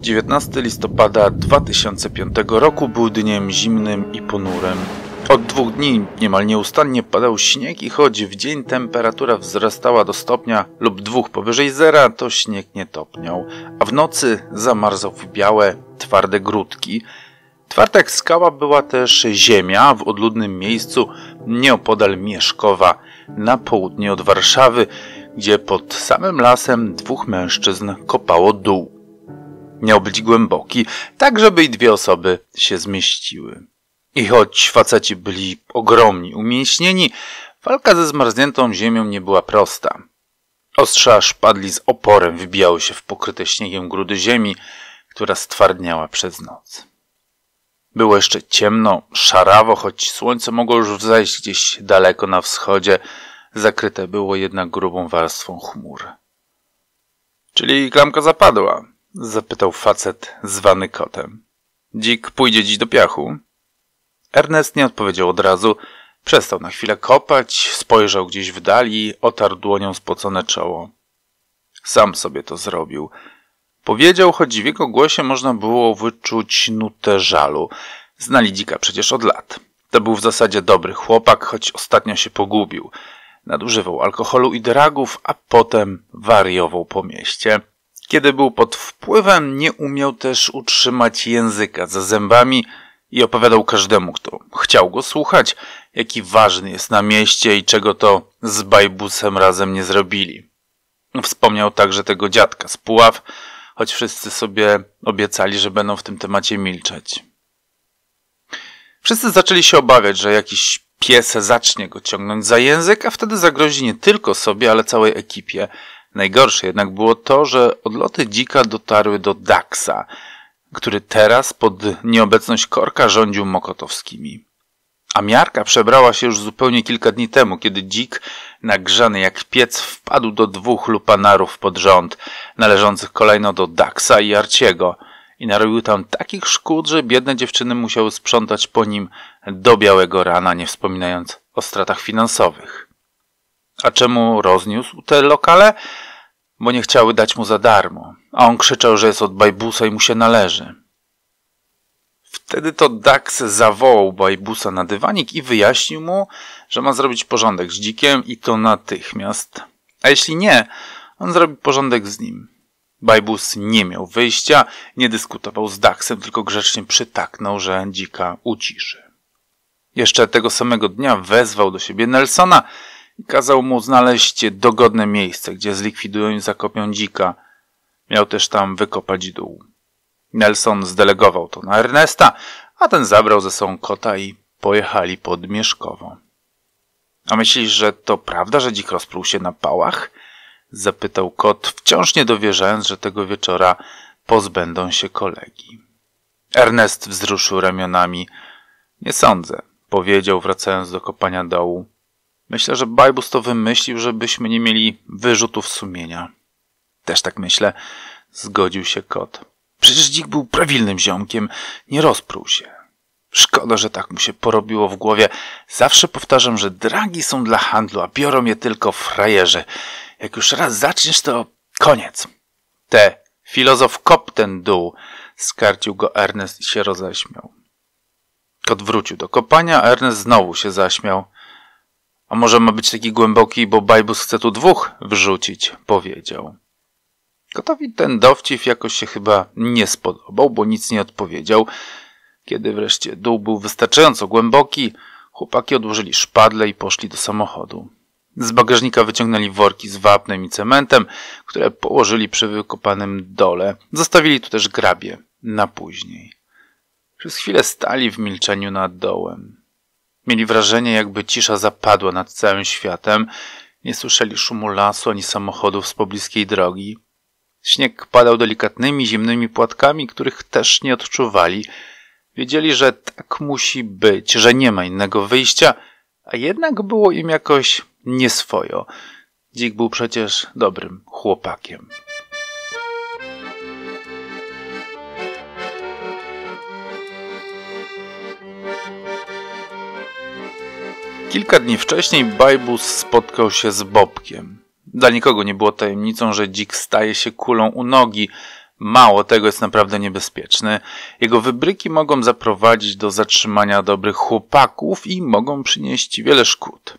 19 listopada 2005 roku był dniem zimnym i ponurym. Od dwóch dni niemal nieustannie padał śnieg i choć w dzień temperatura wzrastała do stopnia lub dwóch powyżej zera, to śnieg nie topniał, a w nocy zamarzał w białe, twarde grudki. Twarda jak skała była też ziemia w odludnym miejscu nieopodal Mieszkowa, na południe od Warszawy, gdzie pod samym lasem dwóch mężczyzn kopało dół. Miał być głęboki, tak żeby i dwie osoby się zmieściły. I choć faceci byli ogromni, umięśnieni, walka ze zmarzniętą ziemią nie była prosta. Ostrza szpadli z oporem wybijały się w pokryte śniegiem grudy ziemi, która stwardniała przez noc. Było jeszcze ciemno, szarawo, choć słońce mogło już wzejść gdzieś daleko na wschodzie, zakryte było jednak grubą warstwą chmur. Czyli klamka zapadła, zapytał facet zwany kotem. Dzik pójdzie dziś do piachu? Ernest nie odpowiedział od razu. Przestał na chwilę kopać, spojrzał gdzieś w dali, otarł dłonią spocone czoło. Sam sobie to zrobił. Powiedział, choć w jego głosie można było wyczuć nutę żalu. Znali dzika przecież od lat. To był w zasadzie dobry chłopak, choć ostatnio się pogubił. Nadużywał alkoholu i dragów, a potem wariował po mieście. Kiedy był pod wpływem, nie umiał też utrzymać języka za zębami i opowiadał każdemu, kto chciał go słuchać, jaki ważny jest na mieście i czego to z Bajbusem razem nie zrobili. Wspomniał także tego dziadka z Puław, choć wszyscy sobie obiecali, że będą w tym temacie milczeć. Wszyscy zaczęli się obawiać, że jakiś pies zacznie go ciągnąć za język, a wtedy zagrozi nie tylko sobie, ale całej ekipie. Najgorsze jednak było to, że odloty dzika dotarły do Daxa, który teraz pod nieobecność Korka rządził Mokotowskimi. A miarka przebrała się już zupełnie kilka dni temu, kiedy dzik, nagrzany jak piec, wpadł do dwóch lupanarów pod rząd, należących kolejno do Daxa i Arciego i narobił tam takich szkód, że biedne dziewczyny musiały sprzątać po nim do białego rana, nie wspominając o stratach finansowych. A czemu rozniósł te lokale? Bo nie chciały dać mu za darmo, a on krzyczał, że jest od Bajbusa i mu się należy. Wtedy to Dax zawołał Bajbusa na dywanik i wyjaśnił mu, że ma zrobić porządek z dzikiem i to natychmiast. A jeśli nie, on zrobi porządek z nim. Bajbus nie miał wyjścia, nie dyskutował z Daxem, tylko grzecznie przytaknął, że dzika uciszy. Jeszcze tego samego dnia wezwał do siebie Nelsona i kazał mu znaleźć dogodne miejsce, gdzie zlikwidują i zakopią dzika. Miał też tam wykopać dół. Nelson zdelegował to na Ernesta, a ten zabrał ze sobą kota i pojechali pod Mieszkowo. A myślisz, że to prawda, że dzik rozpruł się na pałach? Zapytał kot, wciąż nie dowierzając, że tego wieczora pozbędą się kolegi. Ernest wzruszył ramionami. Nie sądzę, powiedział, wracając do kopania dołu. Myślę, że Bajbus to wymyślił, żebyśmy nie mieli wyrzutów sumienia. Też tak myślę, zgodził się kot. Przecież dzik był prawilnym ziomkiem, nie rozpruł się. Szkoda, że tak mu się porobiło w głowie. Zawsze powtarzam, że dragi są dla handlu, a biorą je tylko frajerzy. Jak już raz zaczniesz, to koniec. Te, filozof kop ten dół, skarcił go Ernest i się roześmiał. Kot wrócił do kopania, a Ernest znowu się zaśmiał. A może ma być taki głęboki, bo Bajbus chce tu dwóch wrzucić, powiedział. Kotowi ten dowcip jakoś się chyba nie spodobał, bo nic nie odpowiedział. Kiedy wreszcie dół był wystarczająco głęboki, chłopaki odłożyli szpadle i poszli do samochodu. Z bagażnika wyciągnęli worki z wapnem i cementem, które położyli przy wykopanym dole. Zostawili tu też grabie na później. Przez chwilę stali w milczeniu nad dołem. Mieli wrażenie, jakby cisza zapadła nad całym światem. Nie słyszeli szumu lasu ani samochodów z pobliskiej drogi. Śnieg padał delikatnymi, zimnymi płatkami, których też nie odczuwali. Wiedzieli, że tak musi być, że nie ma innego wyjścia, a jednak było im jakoś nieswojo. Dzik był przecież dobrym chłopakiem. Kilka dni wcześniej Bajbus spotkał się z Bobkiem. Dla nikogo nie było tajemnicą, że dzik staje się kulą u nogi Mało tego jest naprawdę niebezpieczny. Jego wybryki mogą zaprowadzić do zatrzymania dobrych chłopaków i mogą przynieść wiele szkód.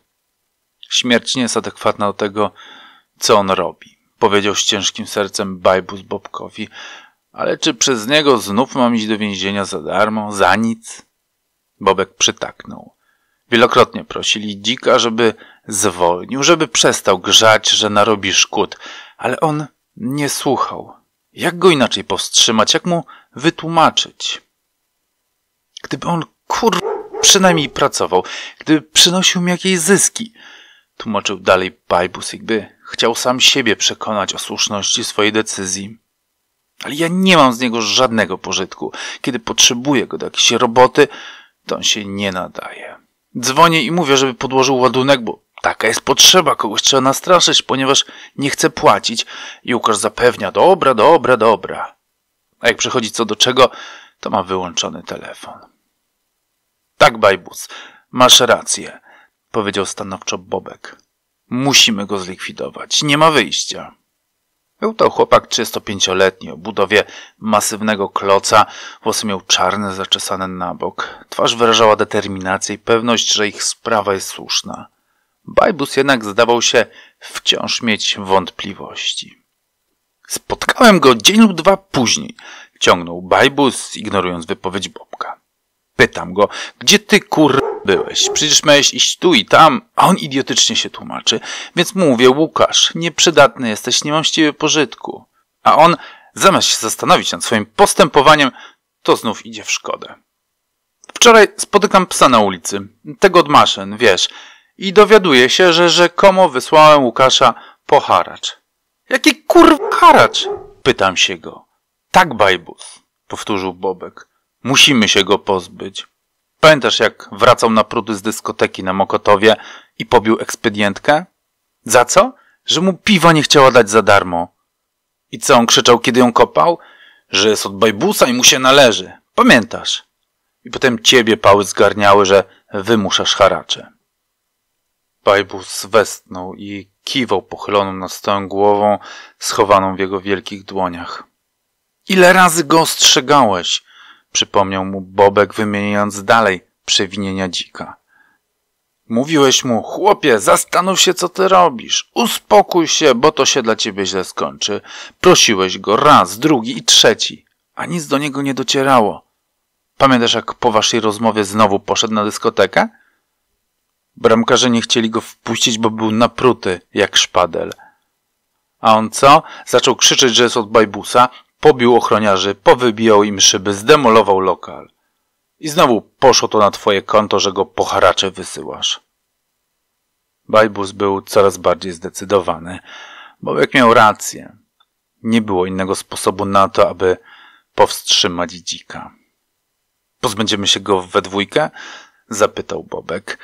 Śmierć nie jest adekwatna do tego, co on robi, powiedział z ciężkim sercem Bajbus Bobkowi. Ale czy przez niego znów mam iść do więzienia za darmo, za nic? Bobek przytaknął. Wielokrotnie prosili dzika, żeby zwolnił, żeby przestał grzać, że narobi szkód, ale on nie słuchał. Jak go inaczej powstrzymać, jak mu wytłumaczyć? Gdyby on kur... przynajmniej pracował, gdyby przynosił mi jakieś zyski, tłumaczył dalej Bajbus, jakby chciał sam siebie przekonać o słuszności swojej decyzji. Ale ja nie mam z niego żadnego pożytku. Kiedy potrzebuję go do jakiejś roboty, to on się nie nadaje. Dzwonię i mówię, żeby podłożył ładunek, bo taka jest potrzeba, kogoś trzeba nastraszyć, ponieważ nie chce płacić. I Łukasz zapewnia, dobra, dobra, dobra. A jak przychodzi co do czego, to ma wyłączony telefon. Tak, Bajbus, masz rację, powiedział stanowczo Bobek. Musimy go zlikwidować. Nie ma wyjścia. Był to chłopak 35-letni o budowie masywnego kloca. Włosy miał czarne, zaczesane na bok. Twarz wyrażała determinację i pewność, że ich sprawa jest słuszna. Bajbus jednak zdawał się wciąż mieć wątpliwości. Spotkałem go dzień lub dwa później, ciągnął Bajbus, ignorując wypowiedź Bobka. Pytam go, gdzie ty kur byłeś? Przecież miałeś iść tu i tam, a on idiotycznie się tłumaczy. Więc mówię, Łukasz, nieprzydatny jesteś, nie mam z ciebie pożytku. A on, zamiast się zastanowić nad swoim postępowaniem, to znów idzie w szkodę. Wczoraj spotykam psa na ulicy, tego od maszyn, wiesz, i dowiaduję się, że rzekomo wysłałem Łukasza po haracz. Jaki kurw haracz? Pytam się go. Tak, Bajbus, powtórzył Bobek. Musimy się go pozbyć. Pamiętasz, jak wracał na prudy z dyskoteki na Mokotowie i pobił ekspedientkę? Za co? Że mu piwa nie chciała dać za darmo. I co on krzyczał, kiedy ją kopał? Że jest od bajbusa i mu się należy. Pamiętasz? I potem ciebie pały zgarniały, że wymuszasz haracze. Bajbus westnął i kiwał pochyloną na stołem głową, schowaną w jego wielkich dłoniach. Ile razy go ostrzegałeś? Przypomniał mu Bobek, wymieniając dalej przewinienia dzika. Mówiłeś mu, chłopie, zastanów się, co ty robisz. Uspokój się, bo to się dla ciebie źle skończy. Prosiłeś go raz, drugi i trzeci, a nic do niego nie docierało. Pamiętasz, jak po waszej rozmowie znowu poszedł na dyskotekę? Bramkarze nie chcieli go wpuścić, bo był napruty, jak szpadel. A on co? Zaczął krzyczeć, że jest od bajbusa, Pobił ochroniarzy, powybijał im szyby, zdemolował lokal. I znowu poszło to na twoje konto, że go po haracze wysyłasz. Bajbus był coraz bardziej zdecydowany. Bobek miał rację. Nie było innego sposobu na to, aby powstrzymać dzika. Pozbędziemy się go we dwójkę? Zapytał Bobek.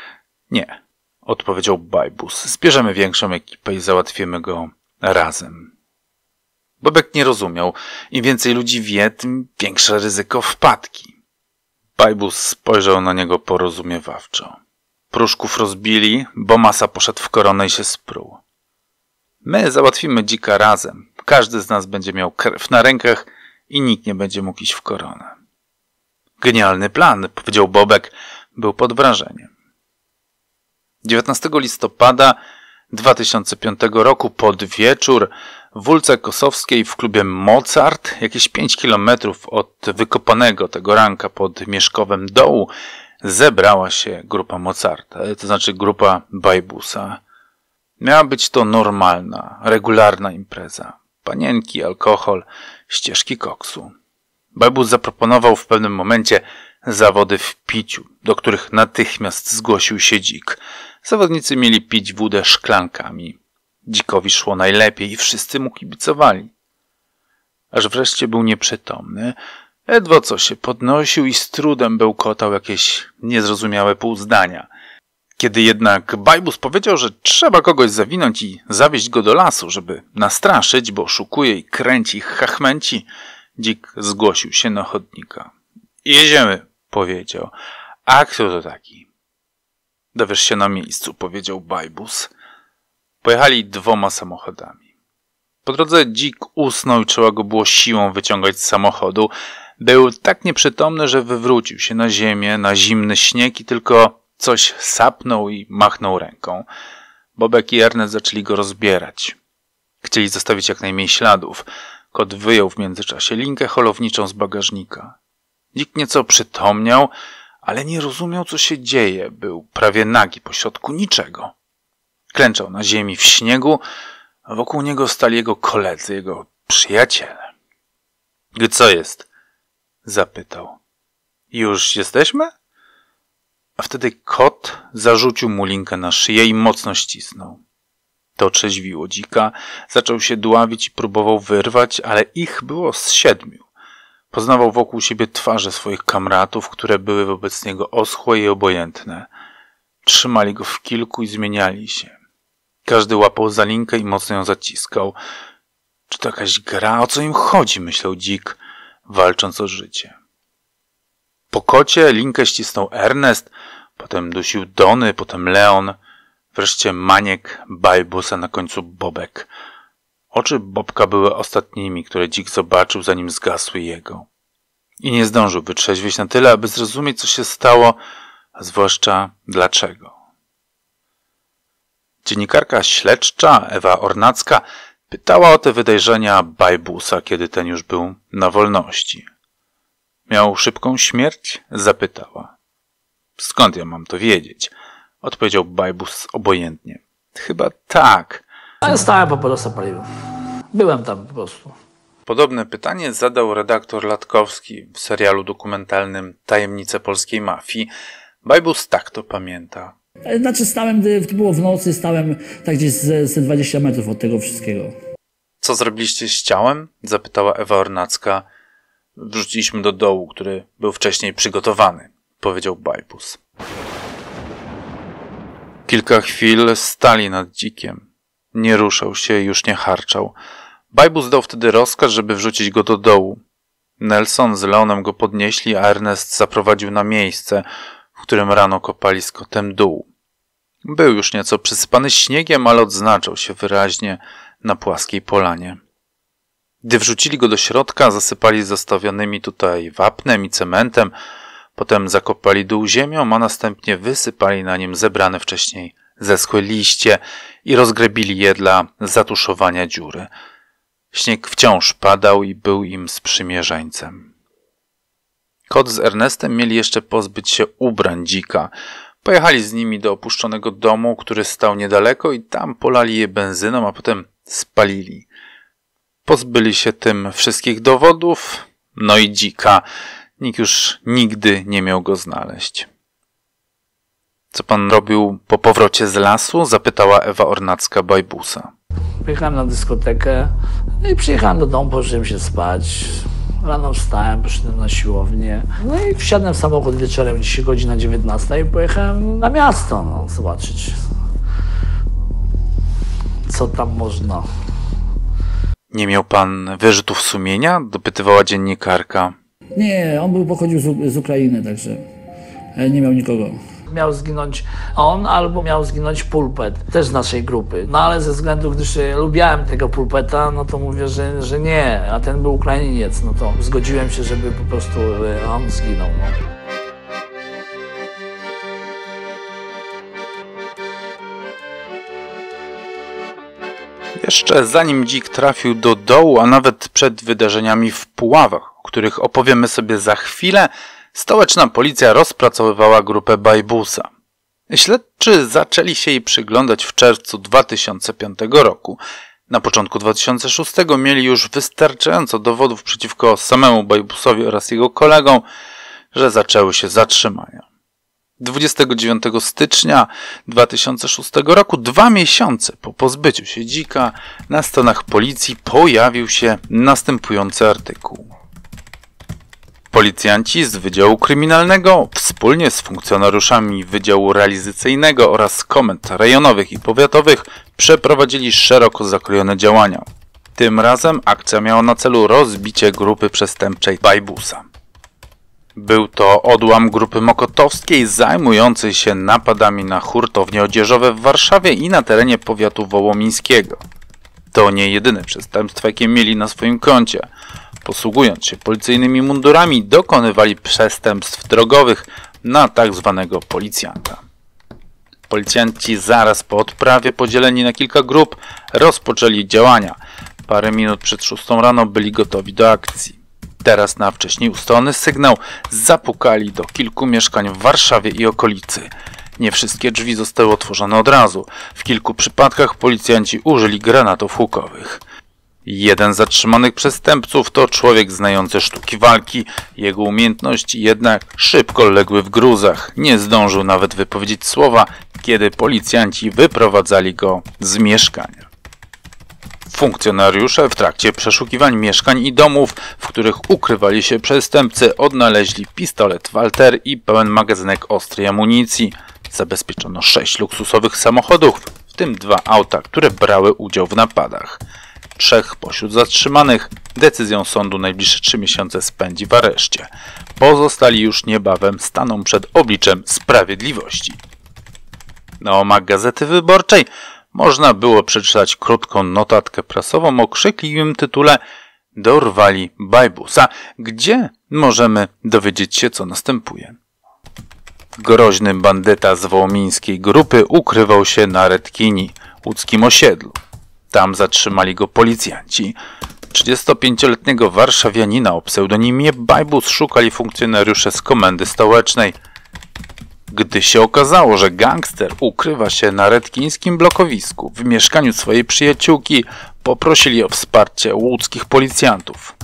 Nie, odpowiedział Bajbus. Zbierzemy większą ekipę i załatwimy go razem. Bobek nie rozumiał. Im więcej ludzi wie, tym większe ryzyko wpadki. Bajbus spojrzał na niego porozumiewawczo. Pruszków rozbili, bo masa poszedł w koronę i się spruł. My załatwimy dzika razem. Każdy z nas będzie miał krew na rękach i nikt nie będzie mógł iść w koronę. Genialny plan, powiedział Bobek. Był pod wrażeniem. 19 listopada 2005 roku pod wieczór w Ulce Kosowskiej w klubie Mozart, jakieś 5 kilometrów od wykopanego tego ranka pod Mieszkowem dołu, zebrała się grupa Mozarta, to znaczy grupa Bajbusa. Miała być to normalna, regularna impreza. Panienki, alkohol, ścieżki koksu. Bajbus zaproponował w pewnym momencie zawody w piciu, do których natychmiast zgłosił się dzik. Zawodnicy mieli pić wódę szklankami. Dzikowi szło najlepiej i wszyscy mu kibicowali. Aż wreszcie był nieprzytomny, ledwo co się podnosił i z trudem bełkotał jakieś niezrozumiałe półzdania. Kiedy jednak Bajbus powiedział, że trzeba kogoś zawinąć i zawieźć go do lasu, żeby nastraszyć, bo szukuje i kręci chachmęci, dzik zgłosił się na chodnika. Jedziemy, powiedział. A kto to taki? Dowiesz się na miejscu, powiedział Bajbus. Pojechali dwoma samochodami. Po drodze dzik usnął i trzeba go było siłą wyciągać z samochodu. Był tak nieprzytomny, że wywrócił się na ziemię, na zimny śnieg i tylko coś sapnął i machnął ręką. Bobek i Ernest zaczęli go rozbierać. Chcieli zostawić jak najmniej śladów. Kot wyjął w międzyczasie linkę holowniczą z bagażnika. Dzik nieco przytomniał, ale nie rozumiał, co się dzieje. Był prawie nagi pośrodku niczego. Klęczał na ziemi w śniegu, a wokół niego stali jego koledzy, jego przyjaciele. Gdy co jest? Zapytał. Już jesteśmy? A wtedy kot zarzucił mu linkę na szyję i mocno ścisnął. To trzeźwiło dzika, zaczął się dławić i próbował wyrwać, ale ich było z siedmiu. Poznawał wokół siebie twarze swoich kamratów, które były wobec niego oschłe i obojętne. Trzymali go w kilku i zmieniali się. Każdy łapał za linkę i mocno ją zaciskał. Czy to jakaś gra? O co im chodzi? myślał dzik, walcząc o życie. Po kocie linkę ścisnął Ernest, potem dusił Dony, potem Leon, wreszcie Maniek, Bajbus, a na końcu Bobek. Oczy Bobka były ostatnimi, które dzik zobaczył, zanim zgasły jego. I nie zdążył wytrzeźwieć na tyle, aby zrozumieć, co się stało, a zwłaszcza dlaczego. Dziennikarka śledcza Ewa Ornacka pytała o te wydarzenia Bajbusa, kiedy ten już był na wolności. Miał szybką śmierć? Zapytała. Skąd ja mam to wiedzieć? Odpowiedział Bajbus obojętnie. Chyba tak. Ale stałem po prostu paliwo. Byłem tam po prostu. Podobne pytanie zadał redaktor Latkowski w serialu dokumentalnym Tajemnice polskiej mafii. Bajbus tak to pamięta. Znaczy stałem, to było w nocy, stałem tak gdzieś z, z 20 metrów od tego wszystkiego. Co zrobiliście z ciałem? Zapytała Ewa Ornacka. Wrzuciliśmy do dołu, który był wcześniej przygotowany, powiedział Bajbus. Kilka chwil stali nad dzikiem. Nie ruszał się, już nie harczał. Bajbus dał wtedy rozkaz, żeby wrzucić go do dołu. Nelson z Leonem go podnieśli, a Ernest zaprowadził na miejsce, którym rano kopali z kotem dół. Był już nieco przysypany śniegiem, ale odznaczał się wyraźnie na płaskiej polanie. Gdy wrzucili go do środka, zasypali zostawionymi tutaj wapnem i cementem, potem zakopali dół ziemią, a następnie wysypali na nim zebrane wcześniej zeschłe liście i rozgrebili je dla zatuszowania dziury. Śnieg wciąż padał i był im sprzymierzeńcem. Kot z Ernestem mieli jeszcze pozbyć się ubrań dzika. Pojechali z nimi do opuszczonego domu, który stał niedaleko i tam polali je benzyną, a potem spalili. Pozbyli się tym wszystkich dowodów, no i dzika. Nikt już nigdy nie miał go znaleźć. Co pan robił po powrocie z lasu? zapytała Ewa Ornacka Bajbusa. Pojechałem na dyskotekę no i przyjechałem do domu, położyłem się spać. Rano wstałem, poszedłem na siłownię. No i wsiadłem w samochód wieczorem, dzisiaj godzina 19 i pojechałem na miasto, no, zobaczyć co tam można. Nie miał pan wyrzutów sumienia? dopytywała dziennikarka. Nie, on był, pochodził z, z Ukrainy, także nie miał nikogo. Miał zginąć on albo miał zginąć pulpet, też z naszej grupy. No ale ze względu, gdyż lubiałem tego pulpeta, no to mówię, że, że nie, a ten był Ukrainiec, no to zgodziłem się, żeby po prostu e, on zginął. No. Jeszcze zanim dzik trafił do dołu, a nawet przed wydarzeniami w Puławach, o których opowiemy sobie za chwilę, stołeczna policja rozpracowywała grupę Bajbusa. Śledczy zaczęli się jej przyglądać w czerwcu 2005 roku. Na początku 2006 mieli już wystarczająco dowodów przeciwko samemu Bajbusowi oraz jego kolegom, że zaczęły się zatrzymania. 29 stycznia 2006 roku, dwa miesiące po pozbyciu się dzika, na stronach policji pojawił się następujący artykuł. Policjanci z Wydziału Kryminalnego wspólnie z funkcjonariuszami Wydziału Realizacyjnego oraz komend rejonowych i powiatowych przeprowadzili szeroko zakrojone działania. Tym razem akcja miała na celu rozbicie grupy przestępczej Bajbusa. Był to odłam grupy mokotowskiej zajmującej się napadami na hurtownie odzieżowe w Warszawie i na terenie powiatu wołomińskiego. To nie jedyne przestępstwa, jakie mieli na swoim koncie. Posługując się policyjnymi mundurami, dokonywali przestępstw drogowych na tak zwanego policjanta. Policjanci zaraz po odprawie, podzieleni na kilka grup, rozpoczęli działania. Parę minut przed szóstą rano byli gotowi do akcji. Teraz na wcześniej ustalony sygnał zapukali do kilku mieszkań w Warszawie i okolicy. Nie wszystkie drzwi zostały otworzone od razu. W kilku przypadkach policjanci użyli granatów hukowych. Jeden z zatrzymanych przestępców to człowiek znający sztuki walki. Jego umiejętności jednak szybko legły w gruzach. Nie zdążył nawet wypowiedzieć słowa, kiedy policjanci wyprowadzali go z mieszkania. Funkcjonariusze w trakcie przeszukiwań mieszkań i domów, w których ukrywali się przestępcy, odnaleźli pistolet Walter i pełen magazynek ostrej amunicji. Zabezpieczono sześć luksusowych samochodów, w tym dwa auta, które brały udział w napadach. Trzech pośród zatrzymanych decyzją sądu najbliższe trzy miesiące spędzi w areszcie. Pozostali już niebawem staną przed obliczem sprawiedliwości. Na omach Gazety Wyborczej można było przeczytać krótką notatkę prasową o krzykliwym tytule Dorwali Bajbusa, gdzie możemy dowiedzieć się, co następuje. Groźny bandyta z wołomińskiej grupy ukrywał się na Redkini, łódzkim osiedlu. Tam zatrzymali go policjanci. 35-letniego warszawianina o pseudonimie Bajbus szukali funkcjonariusze z komendy stołecznej. Gdy się okazało, że gangster ukrywa się na redkińskim blokowisku w mieszkaniu swojej przyjaciółki, poprosili o wsparcie łódzkich policjantów.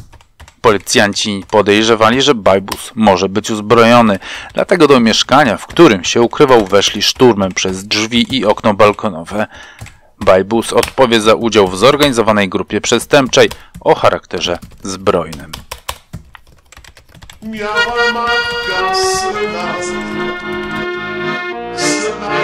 Policjanci podejrzewali, że Bajbus może być uzbrojony, dlatego do mieszkania, w którym się ukrywał, weszli szturmem przez drzwi i okno balkonowe. Bajbus odpowie za udział w zorganizowanej grupie przestępczej o charakterze zbrojnym. Miała matka syna, syna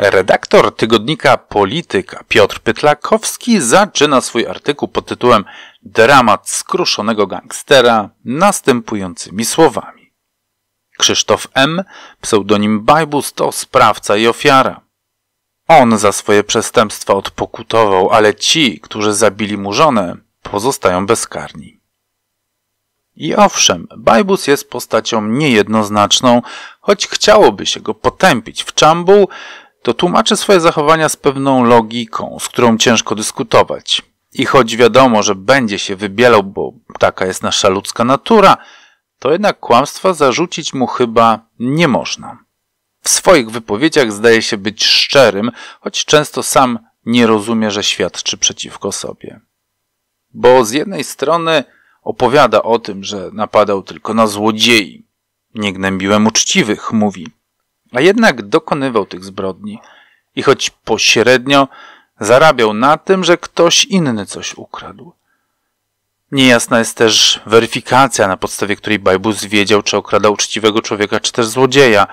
Redaktor tygodnika Polityka Piotr Pytlakowski zaczyna swój artykuł pod tytułem Dramat skruszonego gangstera następującymi słowami. Krzysztof M., pseudonim Bajbus, to sprawca i ofiara. On za swoje przestępstwa odpokutował, ale ci, którzy zabili mu żonę, pozostają bezkarni. I owszem, Bajbus jest postacią niejednoznaczną, choć chciałoby się go potępić w czambuł, to tłumaczy swoje zachowania z pewną logiką, z którą ciężko dyskutować. I choć wiadomo, że będzie się wybielał, bo taka jest nasza ludzka natura, to jednak kłamstwa zarzucić mu chyba nie można. W swoich wypowiedziach zdaje się być szczerym, choć często sam nie rozumie, że świadczy przeciwko sobie. Bo z jednej strony opowiada o tym, że napadał tylko na złodziei. Nie gnębiłem uczciwych, mówi a jednak dokonywał tych zbrodni i choć pośrednio zarabiał na tym, że ktoś inny coś ukradł. Niejasna jest też weryfikacja, na podstawie której Bajbus wiedział, czy okrada uczciwego człowieka, czy też złodzieja.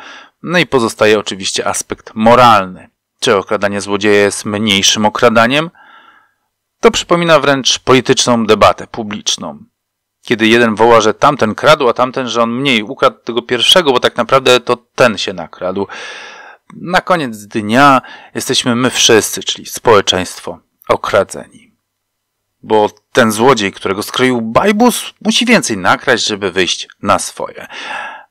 No i pozostaje oczywiście aspekt moralny. Czy okradanie złodzieja jest mniejszym okradaniem? To przypomina wręcz polityczną debatę publiczną kiedy jeden woła, że tamten kradł, a tamten, że on mniej ukradł tego pierwszego, bo tak naprawdę to ten się nakradł. Na koniec dnia jesteśmy my wszyscy, czyli społeczeństwo, okradzeni. Bo ten złodziej, którego skroił Bajbus, musi więcej nakraść, żeby wyjść na swoje.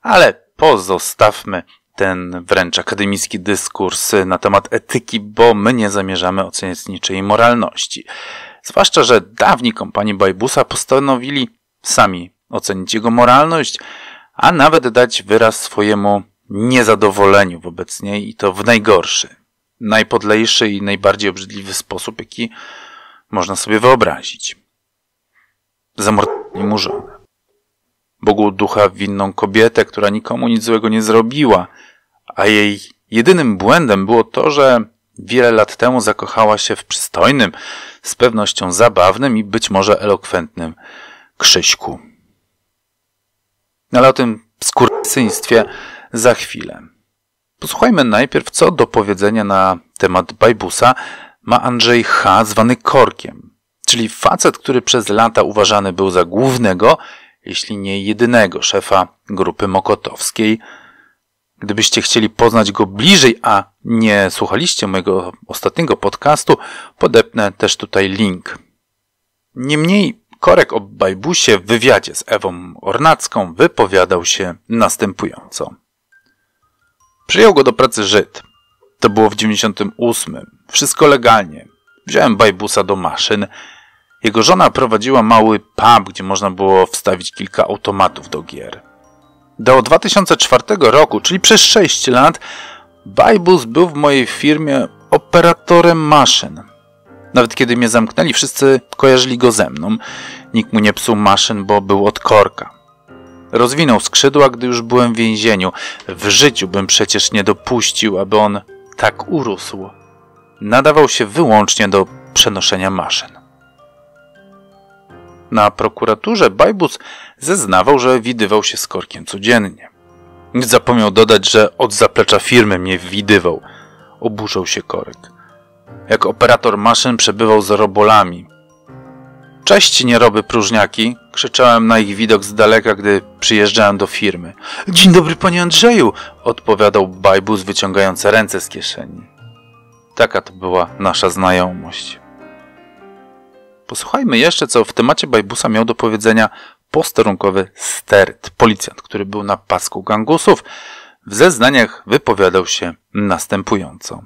Ale pozostawmy ten wręcz akademicki dyskurs na temat etyki, bo my nie zamierzamy oceniać niczyjej moralności. Zwłaszcza, że dawni kompanii Bajbusa postanowili sami ocenić jego moralność, a nawet dać wyraz swojemu niezadowoleniu wobec niej i to w najgorszy, najpodlejszy i najbardziej obrzydliwy sposób, jaki można sobie wyobrazić. Zamordowali mu żonę. Bogu ducha winną kobietę, która nikomu nic złego nie zrobiła, a jej jedynym błędem było to, że wiele lat temu zakochała się w przystojnym, z pewnością zabawnym i być może elokwentnym Krzyśku. Ale o tym skurwysyństwie za chwilę. Posłuchajmy najpierw, co do powiedzenia na temat Bajbusa ma Andrzej H., zwany Korkiem, czyli facet, który przez lata uważany był za głównego, jeśli nie jedynego szefa grupy mokotowskiej. Gdybyście chcieli poznać go bliżej, a nie słuchaliście mojego ostatniego podcastu, podepnę też tutaj link. Niemniej Korek o Bajbusie w wywiadzie z Ewą Ornacką wypowiadał się następująco. Przyjął go do pracy Żyd. To było w 98. Wszystko legalnie. Wziąłem Bajbusa do maszyn. Jego żona prowadziła mały pub, gdzie można było wstawić kilka automatów do gier. Do 2004 roku, czyli przez 6 lat, Bajbus był w mojej firmie operatorem maszyn. Nawet kiedy mnie zamknęli, wszyscy kojarzyli go ze mną. Nikt mu nie psuł maszyn, bo był od korka. Rozwinął skrzydła, gdy już byłem w więzieniu. W życiu bym przecież nie dopuścił, aby on tak urósł. Nadawał się wyłącznie do przenoszenia maszyn. Na prokuraturze Bajbus zeznawał, że widywał się z korkiem codziennie. Zapomniał dodać, że od zaplecza firmy mnie widywał. Oburzał się korek. Jak operator maszyn przebywał z robolami. Cześć, nieroby próżniaki! Krzyczałem na ich widok z daleka, gdy przyjeżdżałem do firmy. Dzień dobry, panie Andrzeju! odpowiadał Bajbus, wyciągając ręce z kieszeni. Taka to była nasza znajomość. Posłuchajmy jeszcze, co w temacie Bajbusa miał do powiedzenia posterunkowy Stert, policjant, który był na pasku gangusów. W zeznaniach wypowiadał się następująco.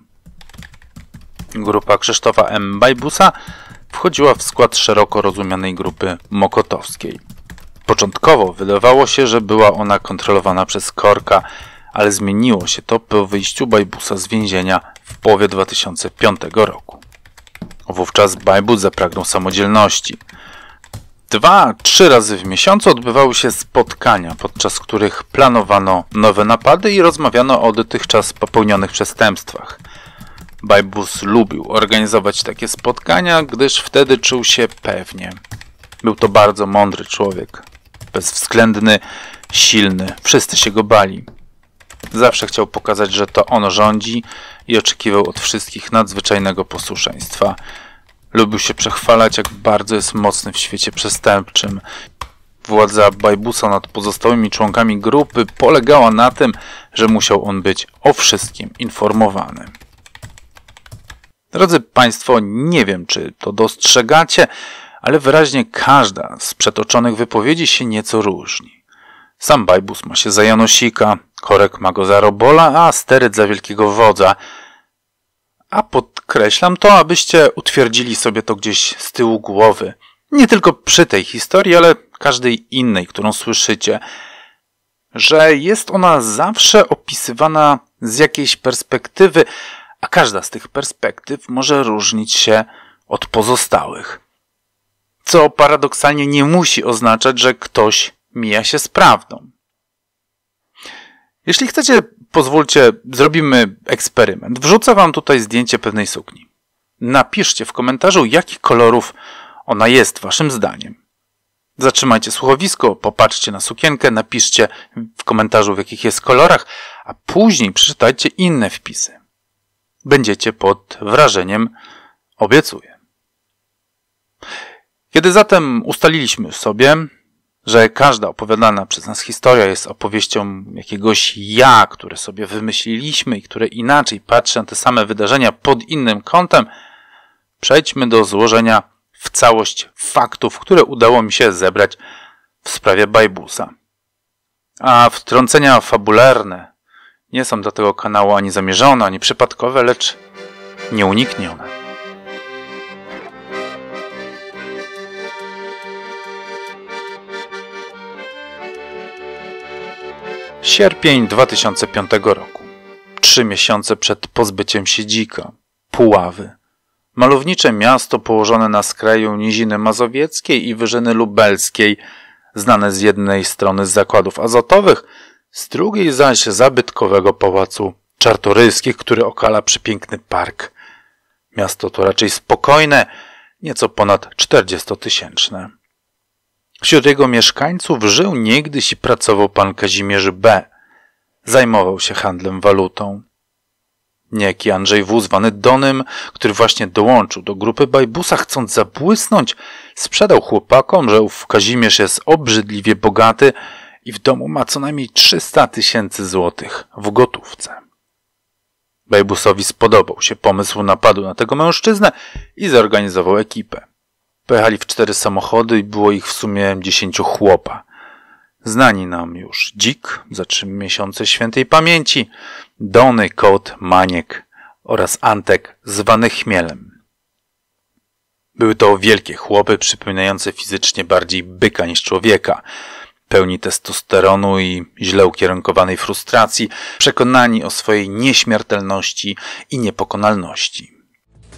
Grupa Krzysztofa M. Bajbusa wchodziła w skład szeroko rozumianej grupy mokotowskiej. Początkowo wydawało się, że była ona kontrolowana przez Korka, ale zmieniło się to po wyjściu Bajbusa z więzienia w połowie 2005 roku. Wówczas Bajbus zapragnął samodzielności. Dwa, trzy razy w miesiącu odbywały się spotkania, podczas których planowano nowe napady i rozmawiano o dotychczas popełnionych przestępstwach. Bajbus lubił organizować takie spotkania, gdyż wtedy czuł się pewnie. Był to bardzo mądry człowiek. Bezwzględny, silny, wszyscy się go bali. Zawsze chciał pokazać, że to on rządzi i oczekiwał od wszystkich nadzwyczajnego posłuszeństwa. Lubił się przechwalać, jak bardzo jest mocny w świecie przestępczym. Władza Bajbusa nad pozostałymi członkami grupy polegała na tym, że musiał on być o wszystkim informowany. Drodzy Państwo, nie wiem, czy to dostrzegacie, ale wyraźnie każda z przetoczonych wypowiedzi się nieco różni. Sam Bajbus ma się za Janosika, Korek ma go za Robola, a Steryt za Wielkiego Wodza. A podkreślam to, abyście utwierdzili sobie to gdzieś z tyłu głowy. Nie tylko przy tej historii, ale każdej innej, którą słyszycie, że jest ona zawsze opisywana z jakiejś perspektywy, a każda z tych perspektyw może różnić się od pozostałych. Co paradoksalnie nie musi oznaczać, że ktoś mija się z prawdą. Jeśli chcecie, pozwólcie, zrobimy eksperyment. Wrzucę wam tutaj zdjęcie pewnej sukni. Napiszcie w komentarzu, jakich kolorów ona jest waszym zdaniem. Zatrzymajcie słuchowisko, popatrzcie na sukienkę, napiszcie w komentarzu, w jakich jest kolorach, a później przeczytajcie inne wpisy. Będziecie pod wrażeniem, obiecuję. Kiedy zatem ustaliliśmy sobie, że każda opowiadana przez nas historia jest opowieścią jakiegoś ja, które sobie wymyśliliśmy i które inaczej patrzy na te same wydarzenia pod innym kątem, przejdźmy do złożenia w całość faktów, które udało mi się zebrać w sprawie Bajbusa. A wtrącenia fabularne nie są do tego kanału ani zamierzone, ani przypadkowe, lecz nieuniknione. Sierpień 2005 roku. Trzy miesiące przed pozbyciem się dzika, Puławy, Malownicze miasto położone na skraju Niziny Mazowieckiej i Wyżyny Lubelskiej, znane z jednej strony z zakładów azotowych, z drugiej zaś zabytkowego pałacu Czartoryskich, który okala przepiękny park. Miasto to raczej spokojne, nieco ponad czterdziestotysięczne. Wśród jego mieszkańców żył niegdyś i pracował pan Kazimierz B. Zajmował się handlem walutą. Niejaki Andrzej W. zwany Donym, który właśnie dołączył do grupy Bajbusa, chcąc zabłysnąć, sprzedał chłopakom, że ów Kazimierz jest obrzydliwie bogaty i w domu ma co najmniej 300 tysięcy złotych w gotówce. Bajbusowi spodobał się pomysł napadu na tego mężczyznę i zorganizował ekipę. Pojechali w cztery samochody i było ich w sumie dziesięciu chłopa. Znani nam już Dzik za trzy miesiące świętej pamięci, Dony, Kot, Maniek oraz Antek zwany Chmielem. Były to wielkie chłopy przypominające fizycznie bardziej byka niż człowieka, pełni testosteronu i źle ukierunkowanej frustracji, przekonani o swojej nieśmiertelności i niepokonalności.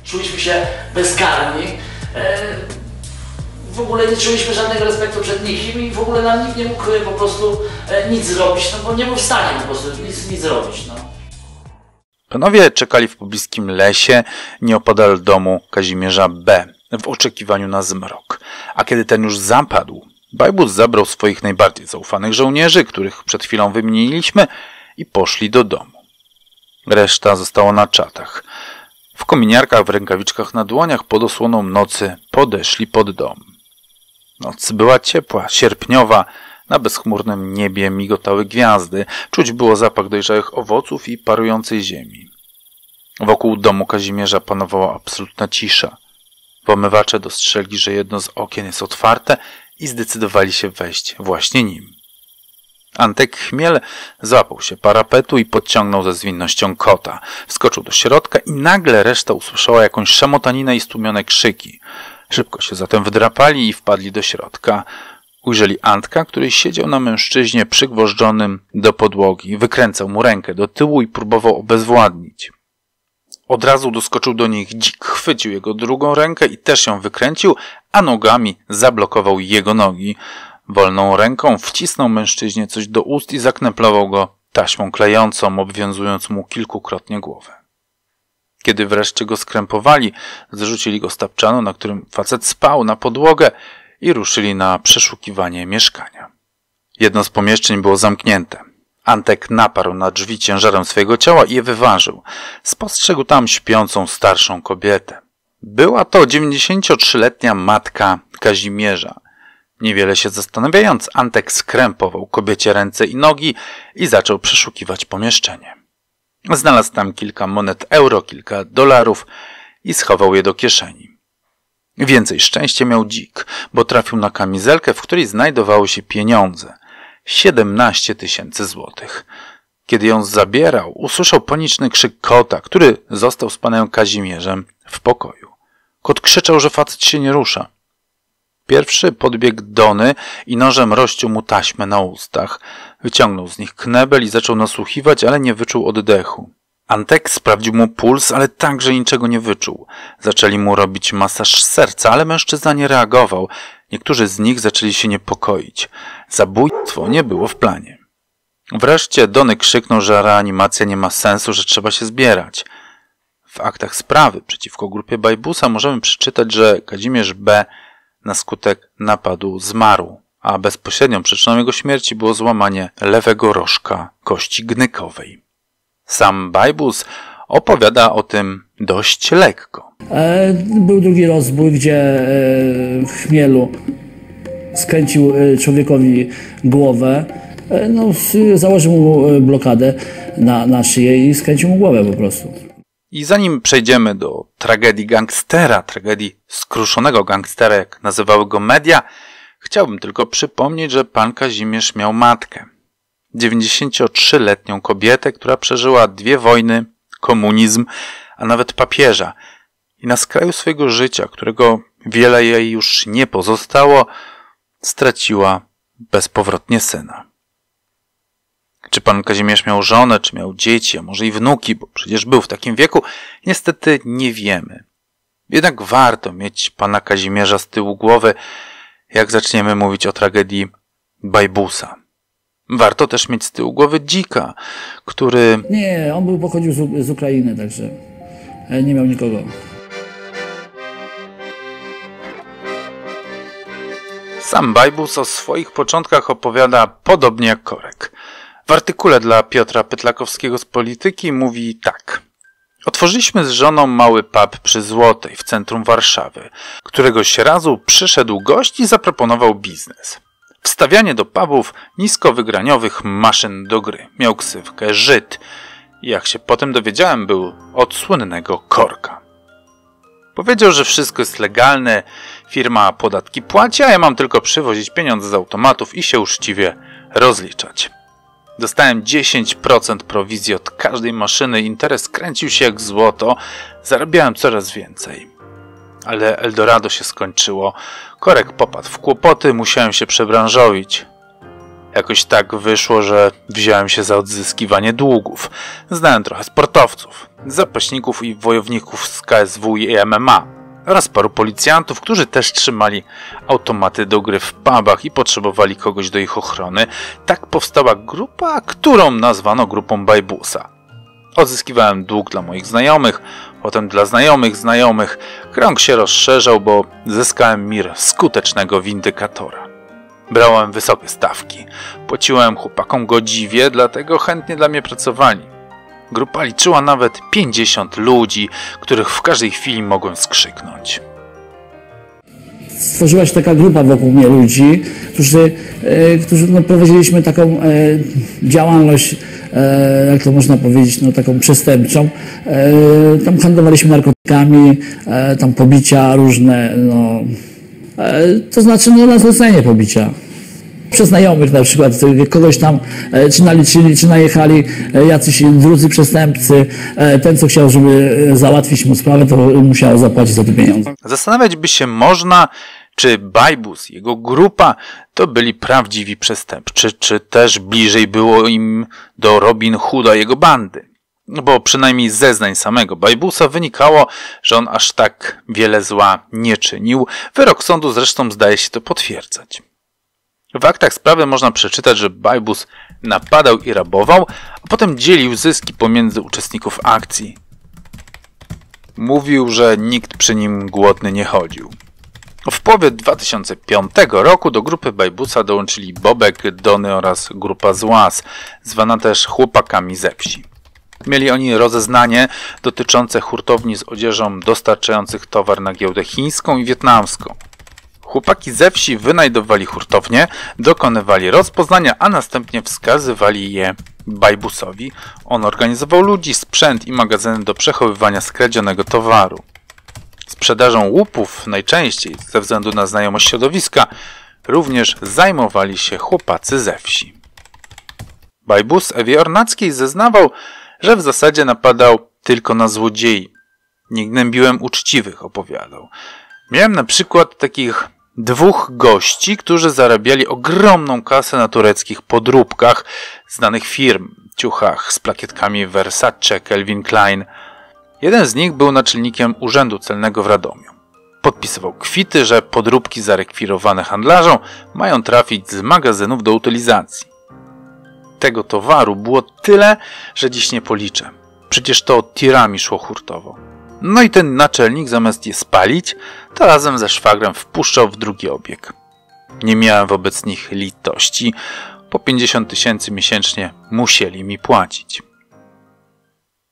Czuliśmy się bezkarni. E, w ogóle nie czuliśmy żadnego respektu przed nikim i w ogóle nam nikt nie mógł po prostu e, nic zrobić, no bo nie był w stanie po prostu nic, nic zrobić. No. Panowie czekali w pobliskim lesie, nieopodal domu Kazimierza B., w oczekiwaniu na zmrok. A kiedy ten już zapadł, Bajbus zabrał swoich najbardziej zaufanych żołnierzy, których przed chwilą wymieniliśmy, i poszli do domu. Reszta została na czatach. W kominiarkach, w rękawiczkach na dłoniach pod osłoną nocy podeszli pod dom. Noc była ciepła, sierpniowa, na bezchmurnym niebie migotały gwiazdy, czuć było zapach dojrzałych owoców i parującej ziemi. Wokół domu Kazimierza panowała absolutna cisza. Pomywacze dostrzegli, że jedno z okien jest otwarte i zdecydowali się wejść właśnie nim. Antek Chmiel złapał się parapetu i podciągnął ze zwinnością kota. Wskoczył do środka i nagle reszta usłyszała jakąś szamotaninę i stłumione krzyki. Szybko się zatem wdrapali i wpadli do środka. Ujrzeli Antka, który siedział na mężczyźnie przygwożdżonym do podłogi. Wykręcał mu rękę do tyłu i próbował obezwładnić. Od razu doskoczył do nich dzik, chwycił jego drugą rękę i też ją wykręcił, a nogami zablokował jego nogi. Wolną ręką wcisnął mężczyźnie coś do ust i zakneplował go taśmą klejącą, obwiązując mu kilkukrotnie głowę. Kiedy wreszcie go skrępowali, zrzucili go z tapczanu, na którym facet spał, na podłogę i ruszyli na przeszukiwanie mieszkania. Jedno z pomieszczeń było zamknięte. Antek naparł na drzwi ciężarem swojego ciała i je wyważył. Spostrzegł tam śpiącą starszą kobietę. Była to 93-letnia matka Kazimierza. Niewiele się zastanawiając, Antek skrępował kobiecie ręce i nogi i zaczął przeszukiwać pomieszczenie. Znalazł tam kilka monet euro, kilka dolarów i schował je do kieszeni. Więcej szczęścia miał dzik, bo trafił na kamizelkę, w której znajdowały się pieniądze. 17 tysięcy złotych. Kiedy ją zabierał, usłyszał paniczny krzyk kota, który został z panem Kazimierzem w pokoju. Kot krzyczał, że facet się nie rusza. Pierwszy podbiegł Dony i nożem rozciął mu taśmę na ustach. Wyciągnął z nich knebel i zaczął nasłuchiwać, ale nie wyczuł oddechu. Antek sprawdził mu puls, ale także niczego nie wyczuł. Zaczęli mu robić masaż serca, ale mężczyzna nie reagował. Niektórzy z nich zaczęli się niepokoić. Zabójstwo nie było w planie. Wreszcie Dony krzyknął, że reanimacja nie ma sensu, że trzeba się zbierać. W aktach sprawy przeciwko grupie Bajbusa możemy przeczytać, że Kazimierz B. na skutek napadu zmarł, a bezpośrednią przyczyną jego śmierci było złamanie lewego rożka kości gnykowej. Sam Bajbus opowiada o tym dość lekko. E, był drugi rozbój, gdzie e, Chmielu skręcił e, człowiekowi głowę, no, założył mu blokadę na, na szyję i skręcił mu głowę po prostu. I zanim przejdziemy do tragedii gangstera, tragedii skruszonego gangstera, jak nazywały go media, chciałbym tylko przypomnieć, że pan Kazimierz miał matkę. 93-letnią kobietę, która przeżyła dwie wojny, komunizm, a nawet papieża. I na skraju swojego życia, którego wiele jej już nie pozostało, straciła bezpowrotnie syna. Czy pan Kazimierz miał żonę, czy miał dzieci, a może i wnuki, bo przecież był w takim wieku, niestety nie wiemy. Jednak warto mieć pana Kazimierza z tyłu głowy, jak zaczniemy mówić o tragedii Bajbusa. Warto też mieć z tyłu głowy dzika, który. Nie, on był, pochodził z, z Ukrainy, także e, nie miał nikogo. Sam Bajbus o swoich początkach opowiada podobnie jak Korek. W artykule dla Piotra Pytlakowskiego z Polityki mówi tak. Otworzyliśmy z żoną mały pub przy Złotej w centrum Warszawy. Któregoś razu przyszedł gość i zaproponował biznes. Wstawianie do pubów niskowygraniowych maszyn do gry. Miał ksywkę Żyd. Jak się potem dowiedziałem, był od słynnego Korka. Powiedział, że wszystko jest legalne, firma podatki płaci, a ja mam tylko przywozić pieniądze z automatów i się uczciwie rozliczać. Dostałem 10% prowizji od każdej maszyny, interes kręcił się jak złoto, zarabiałem coraz więcej. Ale Eldorado się skończyło, korek popadł w kłopoty, musiałem się przebranżowić. Jakoś tak wyszło, że wziąłem się za odzyskiwanie długów. Znałem trochę sportowców, zapaśników i wojowników z KSW i MMA oraz paru policjantów, którzy też trzymali automaty do gry w pubach i potrzebowali kogoś do ich ochrony. Tak powstała grupa, którą nazwano grupą Bajbusa. Odzyskiwałem dług dla moich znajomych, potem dla znajomych znajomych. Krąg się rozszerzał, bo zyskałem mir skutecznego windykatora. Brałem wysokie stawki. Płaciłem chłopakom godziwie, dlatego chętnie dla mnie pracowali. Grupa liczyła nawet 50 ludzi, których w każdej chwili mogłem skrzyknąć. Stworzyła się taka grupa wokół mnie ludzi, którzy, e, którzy no, prowadziliśmy taką e, działalność, e, jak to można powiedzieć, no, taką przestępczą. E, tam handlowaliśmy narkotykami, e, tam pobicia różne, no, to znaczy no, na zlecenie pobicia przez znajomych na przykład, kogoś tam e, czy naliczyli, czy najechali e, jacyś drudzy przestępcy. E, ten, co chciał, żeby załatwić mu sprawę, to musiał zapłacić za te pieniądze. Zastanawiać by się można, czy Bajbus, jego grupa, to byli prawdziwi przestępcy, czy też bliżej było im do Robin Hooda jego bandy. Bo przynajmniej zeznań samego Bajbusa wynikało, że on aż tak wiele zła nie czynił. Wyrok sądu zresztą zdaje się to potwierdzać. W aktach sprawy można przeczytać, że Bajbus napadał i rabował, a potem dzielił zyski pomiędzy uczestników akcji. Mówił, że nikt przy nim głodny nie chodził. W połowie 2005 roku do grupy Bajbusa dołączyli Bobek, Dony oraz grupa Złas, zwana też chłopakami ze wsi. Mieli oni rozeznanie dotyczące hurtowni z odzieżą dostarczających towar na giełdę chińską i wietnamską. Chłopaki ze wsi wynajdowali hurtownie, dokonywali rozpoznania, a następnie wskazywali je Bajbusowi. On organizował ludzi, sprzęt i magazyny do przechowywania skradzionego towaru. Sprzedażą łupów, najczęściej ze względu na znajomość środowiska, również zajmowali się chłopacy ze wsi. Bajbus Ewie Ornackiej zeznawał, że w zasadzie napadał tylko na złodziei. Nie gnębiłem uczciwych, opowiadał. Miałem na przykład takich dwóch gości, którzy zarabiali ogromną kasę na tureckich podróbkach znanych firm, ciuchach z plakietkami Versace, Calvin Klein. Jeden z nich był naczelnikiem Urzędu Celnego w Radomiu. Podpisywał kwity, że podróbki zarekwirowane handlarzom mają trafić z magazynów do utylizacji. Tego towaru było tyle, że dziś nie policzę. Przecież to tirami szło hurtowo. No i ten naczelnik zamiast je spalić, to razem ze szwagrem wpuszczał w drugi obieg. Nie miałem wobec nich litości. Po 50 tysięcy miesięcznie musieli mi płacić.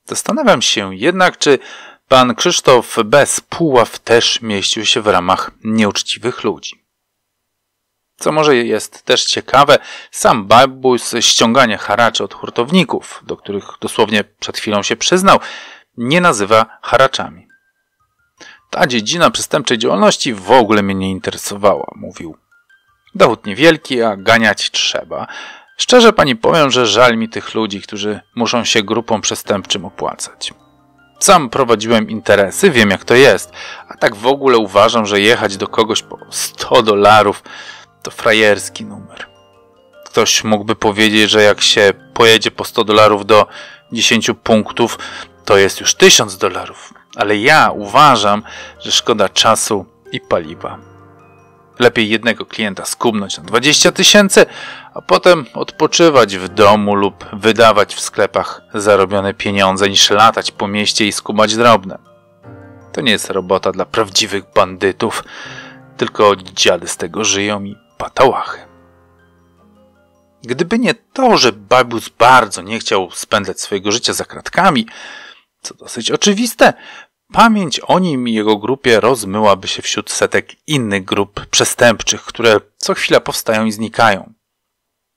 Zastanawiam się jednak, czy pan Krzysztof bez Puław też mieścił się w ramach nieuczciwych ludzi. Co może jest też ciekawe, sam Babus ściąganie haraczy od hurtowników, do których dosłownie przed chwilą się przyznał, nie nazywa haraczami. Ta dziedzina przestępczej działalności w ogóle mnie nie interesowała, mówił. Dochód niewielki, a ganiać trzeba. Szczerze pani powiem, że żal mi tych ludzi, którzy muszą się grupom przestępczym opłacać. Sam prowadziłem interesy, wiem jak to jest, a tak w ogóle uważam, że jechać do kogoś po 100 dolarów to frajerski numer. Ktoś mógłby powiedzieć, że jak się pojedzie po 100 dolarów do 10 punktów, to jest już 1000 dolarów. Ale ja uważam, że szkoda czasu i paliwa. Lepiej jednego klienta skubnąć na 20 tysięcy, a potem odpoczywać w domu lub wydawać w sklepach zarobione pieniądze, niż latać po mieście i skubać drobne. To nie jest robota dla prawdziwych bandytów, tylko dziady z tego żyją i Gdyby nie to, że Babus bardzo nie chciał spędzać swojego życia za kratkami, co dosyć oczywiste, pamięć o nim i jego grupie rozmyłaby się wśród setek innych grup przestępczych, które co chwila powstają i znikają.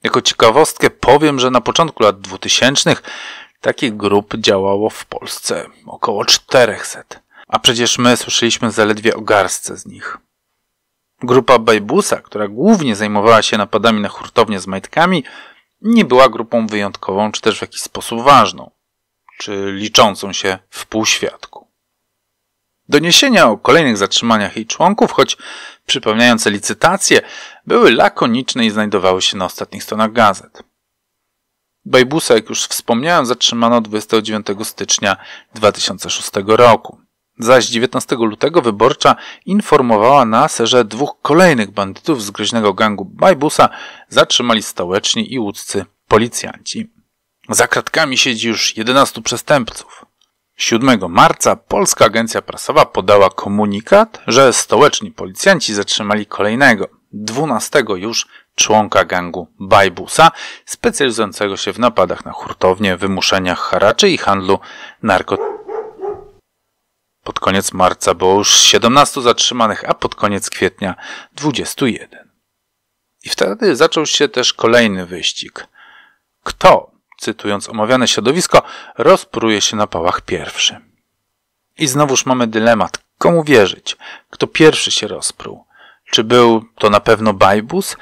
Jako ciekawostkę powiem, że na początku lat 2000 takich grup działało w Polsce około 400, a przecież my słyszeliśmy zaledwie o garstce z nich. Grupa Bajbusa, która głównie zajmowała się napadami na hurtownie z majtkami, nie była grupą wyjątkową czy też w jakiś sposób ważną, czy liczącą się w półświadku. Doniesienia o kolejnych zatrzymaniach jej członków, choć przypominające licytacje, były lakoniczne i znajdowały się na ostatnich stronach gazet. Bajbusa, jak już wspomniałem, zatrzymano 29 stycznia 2006 roku. Zaś 19 lutego wyborcza informowała nas, że dwóch kolejnych bandytów z groźnego gangu Bajbusa zatrzymali stołeczni i łódzcy policjanci. Za kratkami siedzi już 11 przestępców. 7 marca Polska Agencja Prasowa podała komunikat, że stołeczni policjanci zatrzymali kolejnego, 12 już członka gangu Bajbusa, specjalizującego się w napadach na hurtownie, wymuszeniach haraczy i handlu narkotykami. Pod koniec marca było już 17 zatrzymanych, a pod koniec kwietnia 21. I wtedy zaczął się też kolejny wyścig. Kto, cytując omawiane środowisko, rozpruje się na pałach pierwszy? I znowuż mamy dylemat, komu wierzyć? Kto pierwszy się rozpruł? Czy był to na pewno Bajbus?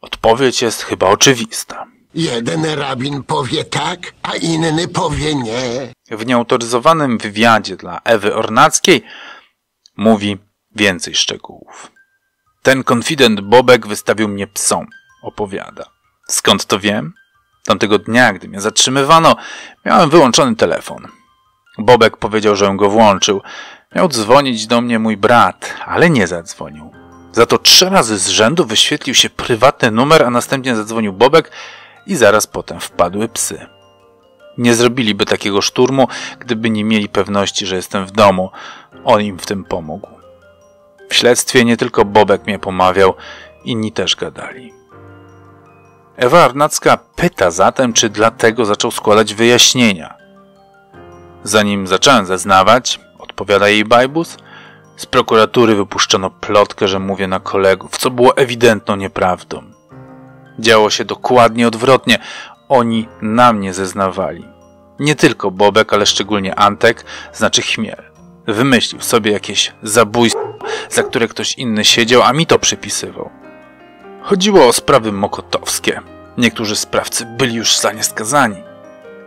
Odpowiedź jest chyba oczywista. Jeden rabin powie tak, a inny powie nie. W nieautoryzowanym wywiadzie dla Ewy Ornackiej mówi więcej szczegółów. Ten konfident Bobek wystawił mnie psom, opowiada. Skąd to wiem? Tamtego dnia, gdy mnie zatrzymywano, miałem wyłączony telefon. Bobek powiedział, że go włączył. Miał dzwonić do mnie mój brat, ale nie zadzwonił. Za to trzy razy z rzędu wyświetlił się prywatny numer, a następnie zadzwonił Bobek i zaraz potem wpadły psy. Nie zrobiliby takiego szturmu, gdyby nie mieli pewności, że jestem w domu. On im w tym pomógł. W śledztwie nie tylko Bobek mnie pomawiał, inni też gadali. Ewa Arnacka pyta zatem, czy dlatego zaczął składać wyjaśnienia. Zanim zacząłem zeznawać, odpowiada jej Bajbus, z prokuratury wypuszczono plotkę, że mówię na kolegów, co było ewidentną nieprawdą. Działo się dokładnie odwrotnie. Oni na mnie zeznawali. Nie tylko Bobek, ale szczególnie Antek, znaczy Chmiel. Wymyślił sobie jakieś zabójstwo, za które ktoś inny siedział, a mi to przypisywał. Chodziło o sprawy mokotowskie. Niektórzy sprawcy byli już za nie skazani.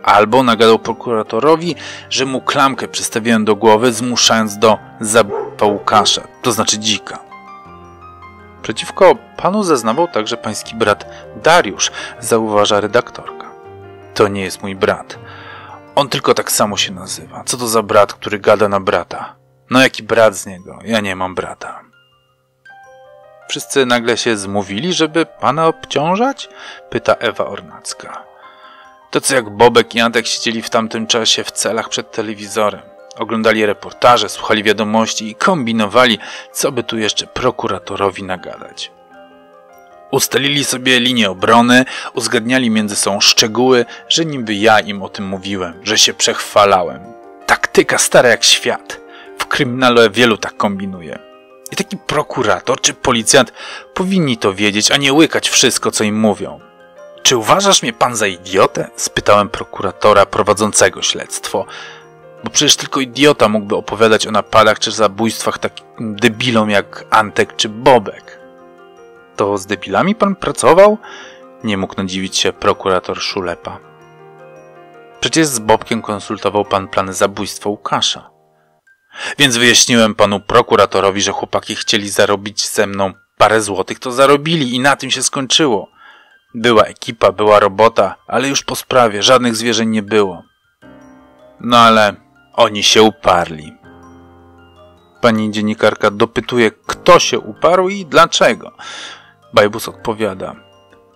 Albo nagadał prokuratorowi, że mu klamkę przystawiłem do głowy, zmuszając do zabójstwa Łukasza, to znaczy dzika. Przeciwko panu zeznawał także pański brat Dariusz, zauważa redaktorka. To nie jest mój brat. On tylko tak samo się nazywa. Co to za brat, który gada na brata? No jaki brat z niego? Ja nie mam brata. Wszyscy nagle się zmówili, żeby pana obciążać? Pyta Ewa Ornacka. To co jak Bobek i Antek siedzieli w tamtym czasie w celach przed telewizorem. Oglądali reportaże, słuchali wiadomości i kombinowali, co by tu jeszcze prokuratorowi nagadać. Ustalili sobie linię obrony, uzgadniali między sobą szczegóły, że niby ja im o tym mówiłem, że się przechwalałem. Taktyka stara jak świat. W kryminale wielu tak kombinuje. I taki prokurator czy policjant powinni to wiedzieć, a nie łykać wszystko, co im mówią. Czy uważasz mnie pan za idiotę? spytałem prokuratora prowadzącego śledztwo. Bo przecież tylko idiota mógłby opowiadać o napadach czy zabójstwach takim debilom jak Antek czy Bobek. To z debilami pan pracował? Nie mógł nadziwić się prokurator Szulepa. Przecież z Bobkiem konsultował pan plany zabójstwa Łukasza. Więc wyjaśniłem panu prokuratorowi, że chłopaki chcieli zarobić ze mną parę złotych, to zarobili i na tym się skończyło. Była ekipa, była robota, ale już po sprawie żadnych zwierzeń nie było. No ale oni się uparli. Pani dziennikarka dopytuje, kto się uparł i dlaczego. Bajbus odpowiada: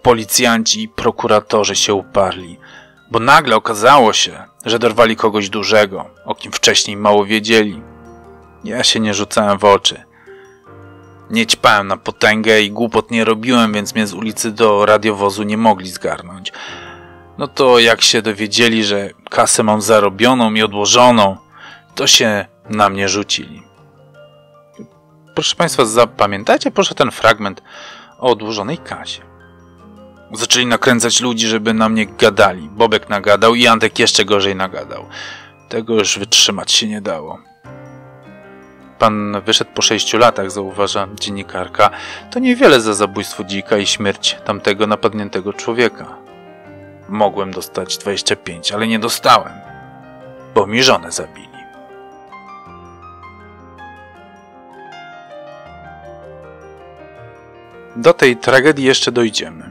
Policjanci i prokuratorzy się uparli, bo nagle okazało się, że dorwali kogoś dużego, o kim wcześniej mało wiedzieli. Ja się nie rzucałem w oczy. Nie ćpałem na potęgę i głupot nie robiłem, więc mnie z ulicy do radiowozu nie mogli zgarnąć. No to jak się dowiedzieli, że kasę mam zarobioną i odłożoną, to się na mnie rzucili. Proszę Państwa, zapamiętajcie proszę ten fragment o odłożonej kasie. Zaczęli nakręcać ludzi, żeby na mnie gadali. Bobek nagadał i Antek jeszcze gorzej nagadał. Tego już wytrzymać się nie dało. Pan wyszedł po sześciu latach, zauważa dziennikarka. To niewiele za zabójstwo dzika i śmierć tamtego napadniętego człowieka. Mogłem dostać 25, ale nie dostałem, bo mi żonę zabili. Do tej tragedii jeszcze dojdziemy.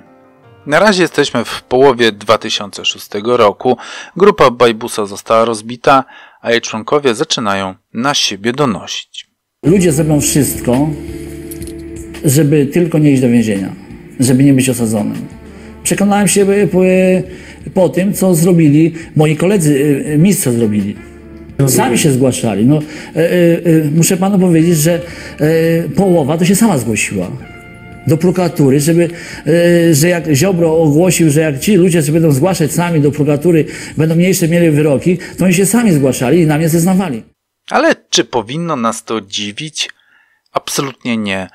Na razie jesteśmy w połowie 2006 roku. Grupa Bajbusa została rozbita, a jej członkowie zaczynają na siebie donosić. Ludzie zrobią wszystko, żeby tylko nie iść do więzienia, żeby nie być osadzonym. Przekonałem się po, po tym, co zrobili moi koledzy, e, mistrze zrobili. Sami się zgłaszali. No, e, e, muszę panu powiedzieć, że połowa to się sama zgłosiła do prokuratury, żeby, że jak Ziobro ogłosił, że jak ci ludzie się będą zgłaszać sami do prokuratury, będą mniejsze mieli wyroki, to oni się sami zgłaszali i na mnie zeznawali. Ale czy powinno nas to dziwić? Absolutnie nie.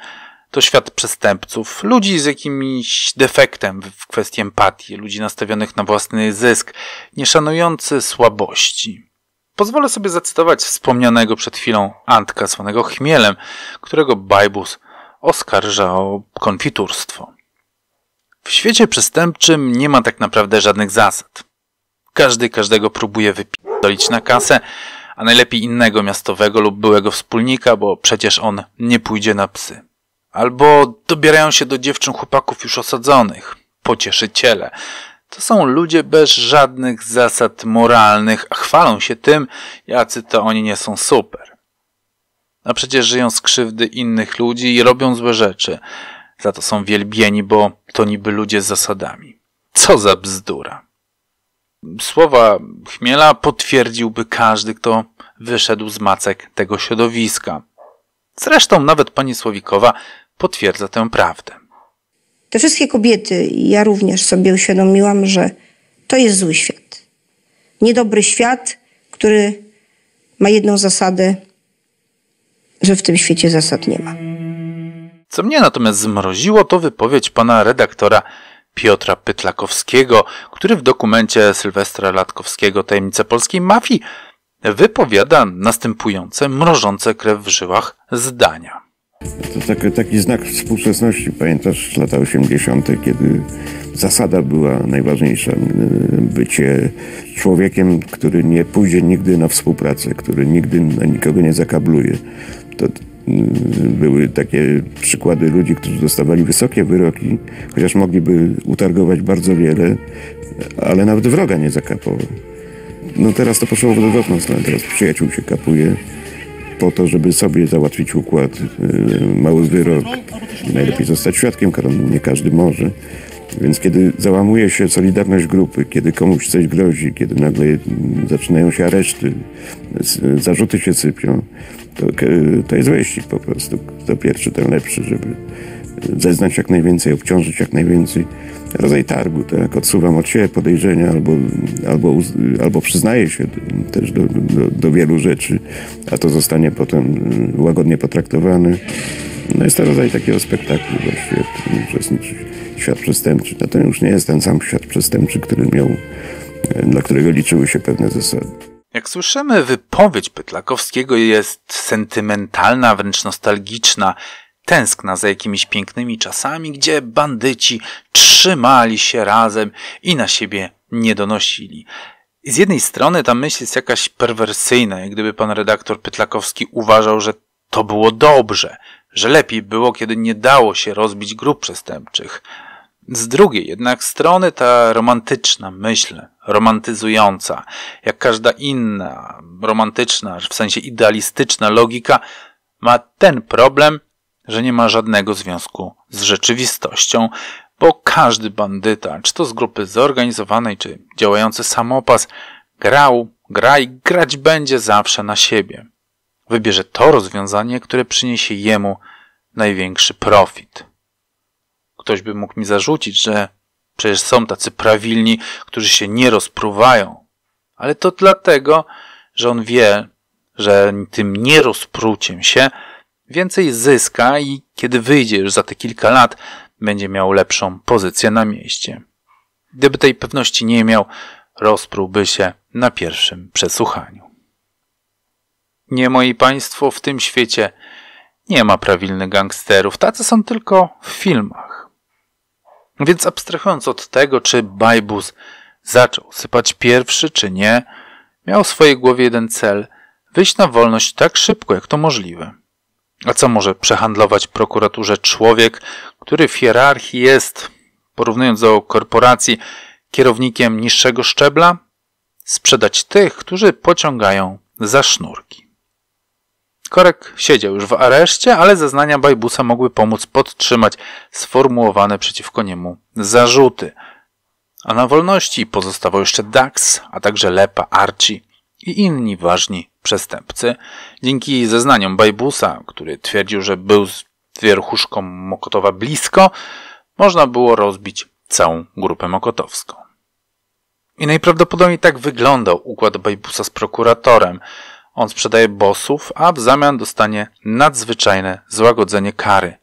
To świat przestępców, ludzi z jakimś defektem w kwestii empatii, ludzi nastawionych na własny zysk, nie szanujący słabości. Pozwolę sobie zacytować wspomnianego przed chwilą Antka, słanego chmielem, którego Bajbus oskarża o konfiturstwo. W świecie przestępczym nie ma tak naprawdę żadnych zasad. Każdy każdego próbuje wypierdolić na kasę, a najlepiej innego miastowego lub byłego wspólnika, bo przecież on nie pójdzie na psy. Albo dobierają się do dziewczyn chłopaków już osadzonych, pocieszyciele. To są ludzie bez żadnych zasad moralnych, a chwalą się tym, jacy to oni nie są super. A przecież żyją z krzywdy innych ludzi i robią złe rzeczy. Za to są wielbieni, bo to niby ludzie z zasadami. Co za bzdura. Słowa Chmiela potwierdziłby każdy, kto wyszedł z macek tego środowiska. Zresztą nawet pani Słowikowa potwierdza tę prawdę. Te wszystkie kobiety, ja również sobie uświadomiłam, że to jest zły świat. Niedobry świat, który ma jedną zasadę, że w tym świecie zasad nie ma. Co mnie natomiast zmroziło, to wypowiedź pana redaktora Piotra Pytlakowskiego, który w dokumencie Sylwestra Latkowskiego Tajemnice Polskiej Mafii wypowiada następujące mrożące krew w żyłach zdania. To taki, taki znak współczesności. Pamiętasz lata 80., kiedy zasada była najważniejsza. Bycie człowiekiem, który nie pójdzie nigdy na współpracę, który nigdy na nikogo nie zakabluje. To były takie przykłady ludzi, którzy dostawali wysokie wyroki, chociaż mogliby utargować bardzo wiele, ale nawet wroga nie zakapował. No teraz to poszło w odwrotną stronę. Teraz przyjaciół się kapuje po to, żeby sobie załatwić układ, y, mały wyrok. Najlepiej zostać świadkiem, nie każdy może. Więc kiedy załamuje się solidarność grupy, kiedy komuś coś grozi, kiedy nagle zaczynają się areszty, zarzuty się sypią, to, to jest wyścig po prostu. Kto pierwszy, ten lepszy, żeby zeznać jak najwięcej, obciążyć jak najwięcej. Rodzaj targu, tak? Odsuwam od siebie podejrzenia albo, albo, albo przyznaję się też do, do, do wielu rzeczy, a to zostanie potem łagodnie potraktowane. No jest to rodzaj takiego spektaklu właściwie, w którym uczestniczy świat przestępczy. No to już nie jest ten sam świat przestępczy, który miał, dla którego liczyły się pewne zasady. Jak słyszymy, wypowiedź Pytlakowskiego jest sentymentalna, wręcz nostalgiczna, tęskna za jakimiś pięknymi czasami, gdzie bandyci trzymali się razem i na siebie nie donosili. I z jednej strony ta myśl jest jakaś perwersyjna, jak gdyby pan redaktor Pytlakowski uważał, że to było dobrze, że lepiej było, kiedy nie dało się rozbić grup przestępczych. Z drugiej jednak strony ta romantyczna myśl, romantyzująca, jak każda inna romantyczna, w sensie idealistyczna logika, ma ten problem, że nie ma żadnego związku z rzeczywistością, bo każdy bandyta, czy to z grupy zorganizowanej, czy działający samopas, grał, gra i grać będzie zawsze na siebie. Wybierze to rozwiązanie, które przyniesie jemu największy profit. Ktoś by mógł mi zarzucić, że przecież są tacy prawilni, którzy się nie rozpruwają. Ale to dlatego, że on wie, że tym nierozpruciem się więcej zyska i kiedy wyjdzie już za te kilka lat, będzie miał lepszą pozycję na mieście. Gdyby tej pewności nie miał, rozprułby się na pierwszym przesłuchaniu. Nie, moi państwo, w tym świecie nie ma prawilnych gangsterów. Tacy są tylko w filmach. Więc abstrahując od tego, czy Bajbus zaczął sypać pierwszy, czy nie, miał w swojej głowie jeden cel – wyjść na wolność tak szybko, jak to możliwe. A co może przehandlować prokuraturze człowiek, który w hierarchii jest, porównując do korporacji, kierownikiem niższego szczebla? Sprzedać tych, którzy pociągają za sznurki. Korek siedział już w areszcie, ale zeznania Bajbusa mogły pomóc podtrzymać sformułowane przeciwko niemu zarzuty. A na wolności pozostawał jeszcze Dax, a także Lepa, Archie i inni ważni przestępcy. Dzięki zeznaniom Bajbusa, który twierdził, że był z wierchuszką Mokotowa blisko, można było rozbić całą grupę mokotowską. I najprawdopodobniej tak wyglądał układ Bajbusa z prokuratorem. On sprzedaje bossów, a w zamian dostanie nadzwyczajne złagodzenie kary.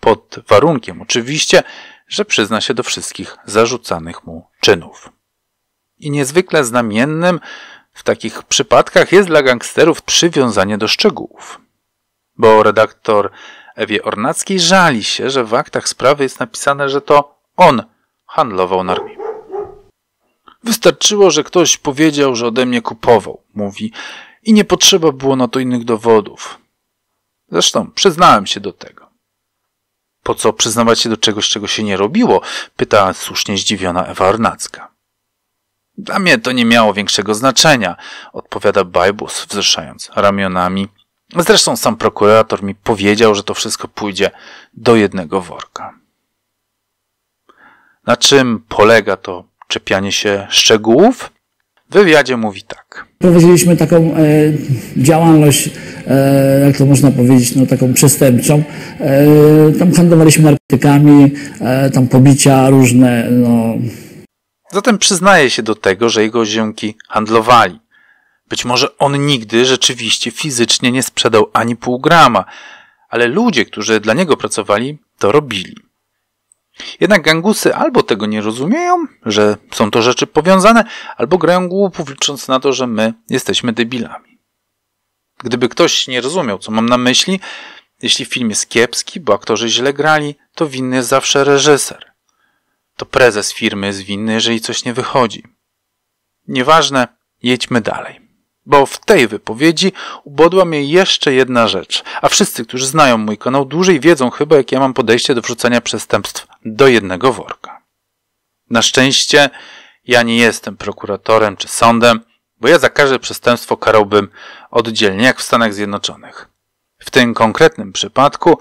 Pod warunkiem oczywiście, że przyzna się do wszystkich zarzucanych mu czynów. I niezwykle znamiennym w takich przypadkach jest dla gangsterów przywiązanie do szczegółów. Bo redaktor Ewie Ornackiej żali się, że w aktach sprawy jest napisane, że to on handlował narkotyki. Wystarczyło, że ktoś powiedział, że ode mnie kupował, mówi, i nie potrzeba było na to innych dowodów. Zresztą przyznałem się do tego. Po co przyznawać się do czegoś, czego się nie robiło? pyta słusznie zdziwiona Ewa Ornacka. Dla mnie to nie miało większego znaczenia, odpowiada Bajbus, wzruszając ramionami. Zresztą sam prokurator mi powiedział, że to wszystko pójdzie do jednego worka. Na czym polega to czepianie się szczegółów? W wywiadzie mówi tak. Prowadziliśmy taką e, działalność, e, jak to można powiedzieć, no, taką przestępczą. E, tam handlowaliśmy narkotykami, e, tam pobicia różne, no, Zatem przyznaje się do tego, że jego ziomki handlowali. Być może on nigdy rzeczywiście fizycznie nie sprzedał ani pół grama, ale ludzie, którzy dla niego pracowali, to robili. Jednak gangusy albo tego nie rozumieją, że są to rzeczy powiązane, albo grają głupów, licząc na to, że my jesteśmy debilami. Gdyby ktoś nie rozumiał, co mam na myśli, jeśli film jest kiepski, bo aktorzy źle grali, to winny jest zawsze reżyser. To prezes firmy jest winny, jeżeli coś nie wychodzi. Nieważne, jedźmy dalej. Bo w tej wypowiedzi ubodła mnie jeszcze jedna rzecz, a wszyscy, którzy znają mój kanał dłużej, wiedzą chyba, jak ja mam podejście do wrzucania przestępstw do jednego worka. Na szczęście ja nie jestem prokuratorem czy sądem, bo ja za każde przestępstwo karałbym oddzielnie, jak w Stanach Zjednoczonych. W tym konkretnym przypadku,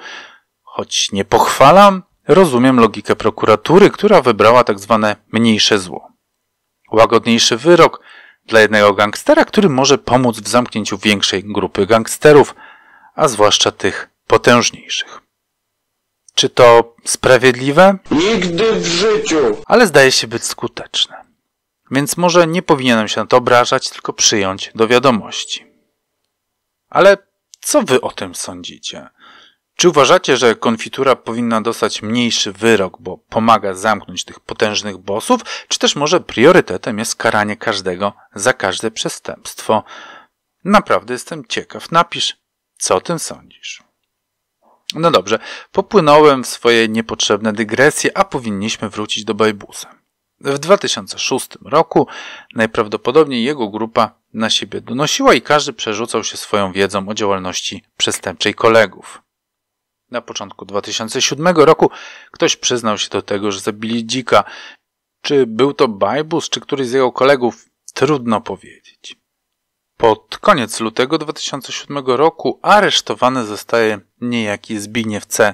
choć nie pochwalam, rozumiem logikę prokuratury, która wybrała tak zwane mniejsze zło. Łagodniejszy wyrok dla jednego gangstera, który może pomóc w zamknięciu większej grupy gangsterów, a zwłaszcza tych potężniejszych. Czy to sprawiedliwe? Nigdy w życiu! Ale zdaje się być skuteczne. Więc może nie powinienem się na to obrażać, tylko przyjąć do wiadomości. Ale co wy o tym sądzicie? Czy uważacie, że konfitura powinna dostać mniejszy wyrok, bo pomaga zamknąć tych potężnych bossów, czy też może priorytetem jest karanie każdego za każde przestępstwo? Naprawdę jestem ciekaw. Napisz, co o tym sądzisz. No dobrze, popłynąłem w swoje niepotrzebne dygresje, a powinniśmy wrócić do Bajbusa. W 2006 roku najprawdopodobniej jego grupa na siebie donosiła i każdy przerzucał się swoją wiedzą o działalności przestępczej kolegów. Na początku 2007 roku ktoś przyznał się do tego, że zabili dzika. Czy był to Bajbus, czy któryś z jego kolegów, trudno powiedzieć. Pod koniec lutego 2007 roku aresztowany zostaje niejaki Zbigniew C.,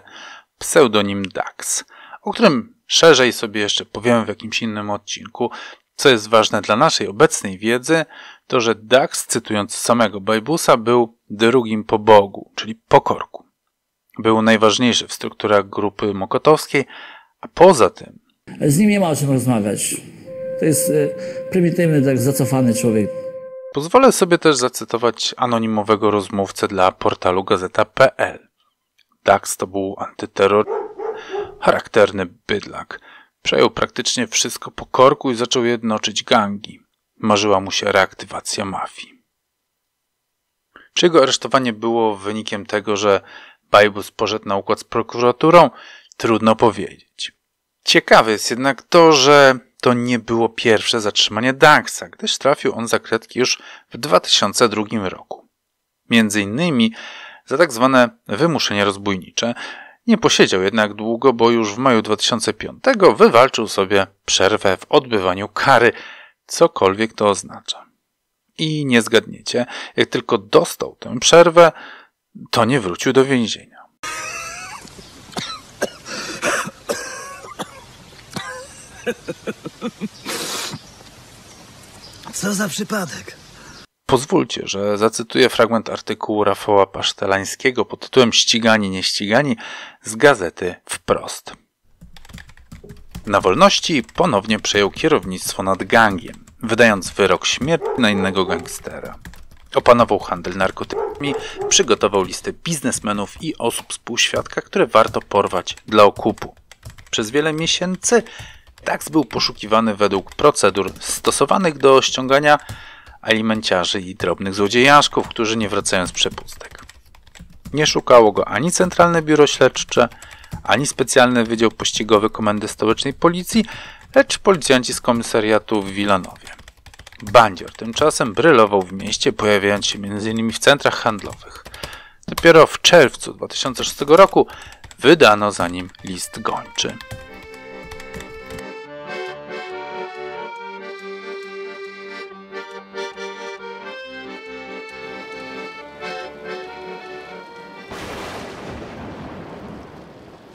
pseudonim Dax, o którym szerzej sobie jeszcze powiemy w jakimś innym odcinku. Co jest ważne dla naszej obecnej wiedzy, to że Dax, cytując samego Bajbusa, był drugim po Bogu, czyli pokorku. Był najważniejszy w strukturach grupy mokotowskiej, a poza tym Z nim nie ma o czym rozmawiać. To jest e, prymitywny, tak zacofany człowiek. Pozwolę sobie też zacytować anonimowego rozmówcę dla portalu gazeta.pl. Dax to był antyterror, charakterny bydlak. Przejął praktycznie wszystko po korku i zaczął jednoczyć gangi. Marzyła mu się reaktywacja mafii. Czy jego aresztowanie było wynikiem tego, że Bajbus poszedł na układ z prokuraturą? Trudno powiedzieć. Ciekawe jest jednak to, że to nie było pierwsze zatrzymanie Daxa, gdyż trafił on za kredki już w 2002 roku. Między innymi za tak zwane wymuszenie rozbójnicze. Nie posiedział jednak długo, bo już w maju 2005 wywalczył sobie przerwę w odbywaniu kary, cokolwiek to oznacza. I nie zgadniecie, jak tylko dostał tę przerwę, to nie wrócił do więzienia. Co za przypadek? Pozwólcie, że zacytuję fragment artykułu Rafała Pasztelańskiego pod tytułem Ścigani, nieścigani z gazety Wprost. Na wolności ponownie przejął kierownictwo nad gangiem, wydając wyrok śmierci na innego gangstera. Opanował handel narkotykami, przygotował listę biznesmenów i osób współświadka, które warto porwać dla okupu. Przez wiele miesięcy Dax był poszukiwany według procedur stosowanych do ściągania alimenciarzy i drobnych złodziejaszków, którzy nie wracają z przepustek. Nie szukało go ani Centralne Biuro Śledcze, ani specjalny Wydział Pościgowy Komendy Stołecznej Policji, lecz policjanci z komisariatu w Wilanowie. Bandzior tymczasem brylował w mieście, pojawiając się m.in. w centrach handlowych. Dopiero w czerwcu 2006 roku wydano za nim list gończy.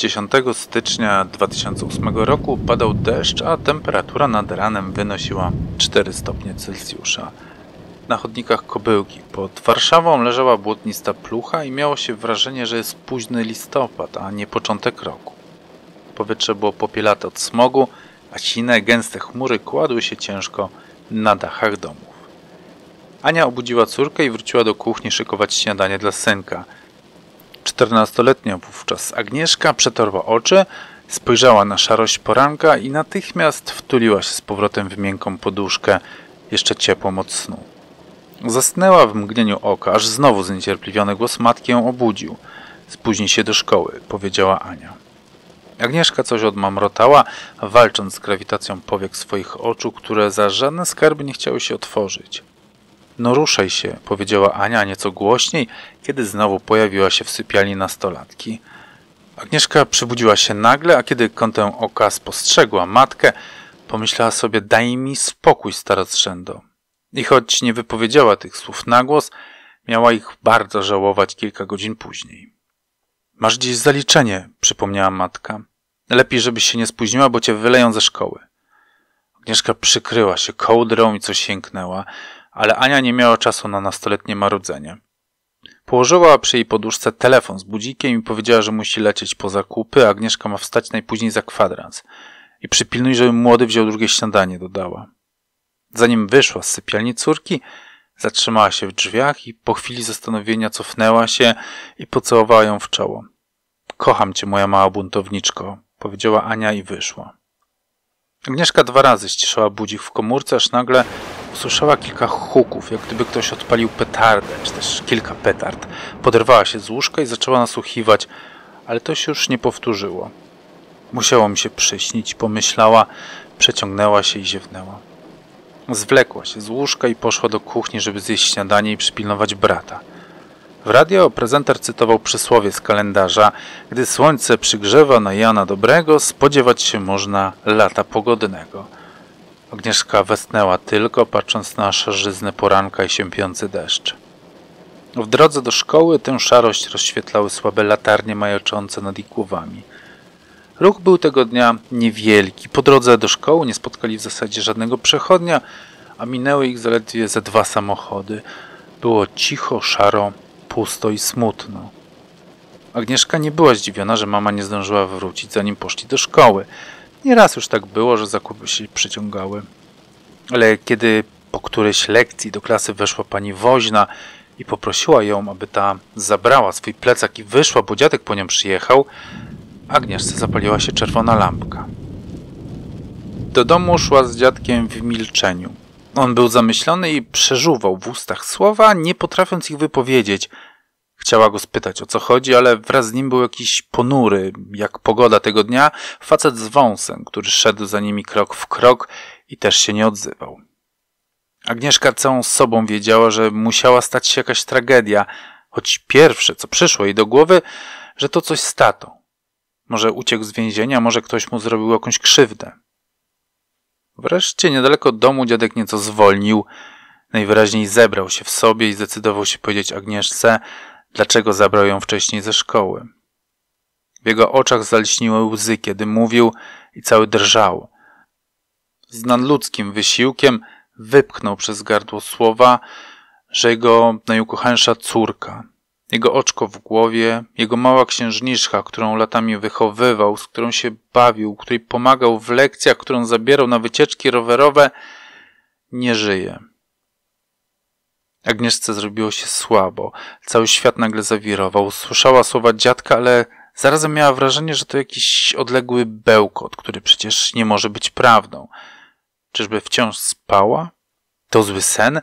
10 stycznia 2008 roku padał deszcz, a temperatura nad ranem wynosiła 4 stopnie Celsjusza. Na chodnikach Kobyłki pod Warszawą leżała błotnista plucha i miało się wrażenie, że jest późny listopad, a nie początek roku. Powietrze było popielate od smogu, a sine, gęste chmury kładły się ciężko na dachach domów. Ania obudziła córkę i wróciła do kuchni szykować śniadanie dla synka – Czternastoletnia wówczas Agnieszka przetorła oczy, spojrzała na szarość poranka i natychmiast wtuliła się z powrotem w miękką poduszkę, jeszcze ciepłą od snu. Zasnęła w mgnieniu oka, aż znowu zniecierpliwiony głos matki ją obudził. Spóźni się do szkoły, powiedziała Ania. Agnieszka coś odmamrotała, walcząc z grawitacją powiek swoich oczu, które za żadne skarby nie chciały się otworzyć. No ruszaj się, powiedziała Ania nieco głośniej, kiedy znowu pojawiła się w sypialni nastolatki. Agnieszka przybudziła się nagle, a kiedy kątem oka spostrzegła matkę, pomyślała sobie, daj mi spokój, starostrzędo. I choć nie wypowiedziała tych słów na głos, miała ich bardzo żałować kilka godzin później. Masz gdzieś zaliczenie, przypomniała matka. Lepiej, żebyś się nie spóźniła, bo cię wyleją ze szkoły. Agnieszka przykryła się kołdrą i coś sięgnęła ale Ania nie miała czasu na nastoletnie marudzenie. Położyła przy jej poduszce telefon z budzikiem i powiedziała, że musi lecieć po zakupy, a Agnieszka ma wstać najpóźniej za kwadrans. I przypilnuj, żeby młody wziął drugie śniadanie, dodała. Zanim wyszła z sypialni córki, zatrzymała się w drzwiach i po chwili zastanowienia cofnęła się i pocałowała ją w czoło. Kocham cię, moja mała buntowniczko, powiedziała Ania i wyszła. Agnieszka dwa razy ściszyła budzik w komórce, aż nagle usłyszała kilka huków, jak gdyby ktoś odpalił petardę, czy też kilka petard. Poderwała się z łóżka i zaczęła nasłuchiwać, ale to się już nie powtórzyło. Musiało mi się przyśnić, pomyślała, przeciągnęła się i ziewnęła. Zwlekła się z łóżka i poszła do kuchni, żeby zjeść śniadanie i przypilnować brata. W radio prezenter cytował przysłowie z kalendarza: Gdy słońce przygrzewa na Jana Dobrego, spodziewać się można lata pogodnego. Agnieszka westnęła tylko, patrząc na szarzyznę poranka i siępiący deszcz. W drodze do szkoły tę szarość rozświetlały słabe latarnie majaczące nad ich głowami. Ruch był tego dnia niewielki. Po drodze do szkoły nie spotkali w zasadzie żadnego przechodnia, a minęły ich zaledwie ze dwa samochody. Było cicho, szaro, pusto i smutno. Agnieszka nie była zdziwiona, że mama nie zdążyła wrócić, zanim poszli do szkoły. Nieraz już tak było, że zakupy się przyciągały. Ale kiedy po którejś lekcji do klasy weszła pani woźna i poprosiła ją, aby ta zabrała swój plecak i wyszła, bo dziadek po nią przyjechał, Agnieszce zapaliła się czerwona lampka. Do domu szła z dziadkiem w milczeniu. On był zamyślony i przeżuwał w ustach słowa, nie potrafiąc ich wypowiedzieć. Chciała go spytać o co chodzi, ale wraz z nim był jakiś ponury, jak pogoda tego dnia, facet z wąsem, który szedł za nimi krok w krok i też się nie odzywał. Agnieszka całą sobą wiedziała, że musiała stać się jakaś tragedia, choć pierwsze, co przyszło jej do głowy, że to coś z tatą. Może uciekł z więzienia, może ktoś mu zrobił jakąś krzywdę. Wreszcie niedaleko domu dziadek nieco zwolnił, najwyraźniej zebrał się w sobie i zdecydował się powiedzieć Agnieszce, dlaczego zabrał ją wcześniej ze szkoły. W jego oczach zaliśniły łzy, kiedy mówił i cały drżał. Z nadludzkim wysiłkiem wypchnął przez gardło słowa, że jego najukochańsza córka, jego oczko w głowie, jego mała księżniczka, którą latami wychowywał, z którą się bawił, której pomagał w lekcjach, którą zabierał na wycieczki rowerowe, nie żyje. Agnieszce zrobiło się słabo. Cały świat nagle zawirował. Słyszała słowa dziadka, ale zarazem miała wrażenie, że to jakiś odległy bełkot, który przecież nie może być prawdą. Czyżby wciąż spała? To zły sen?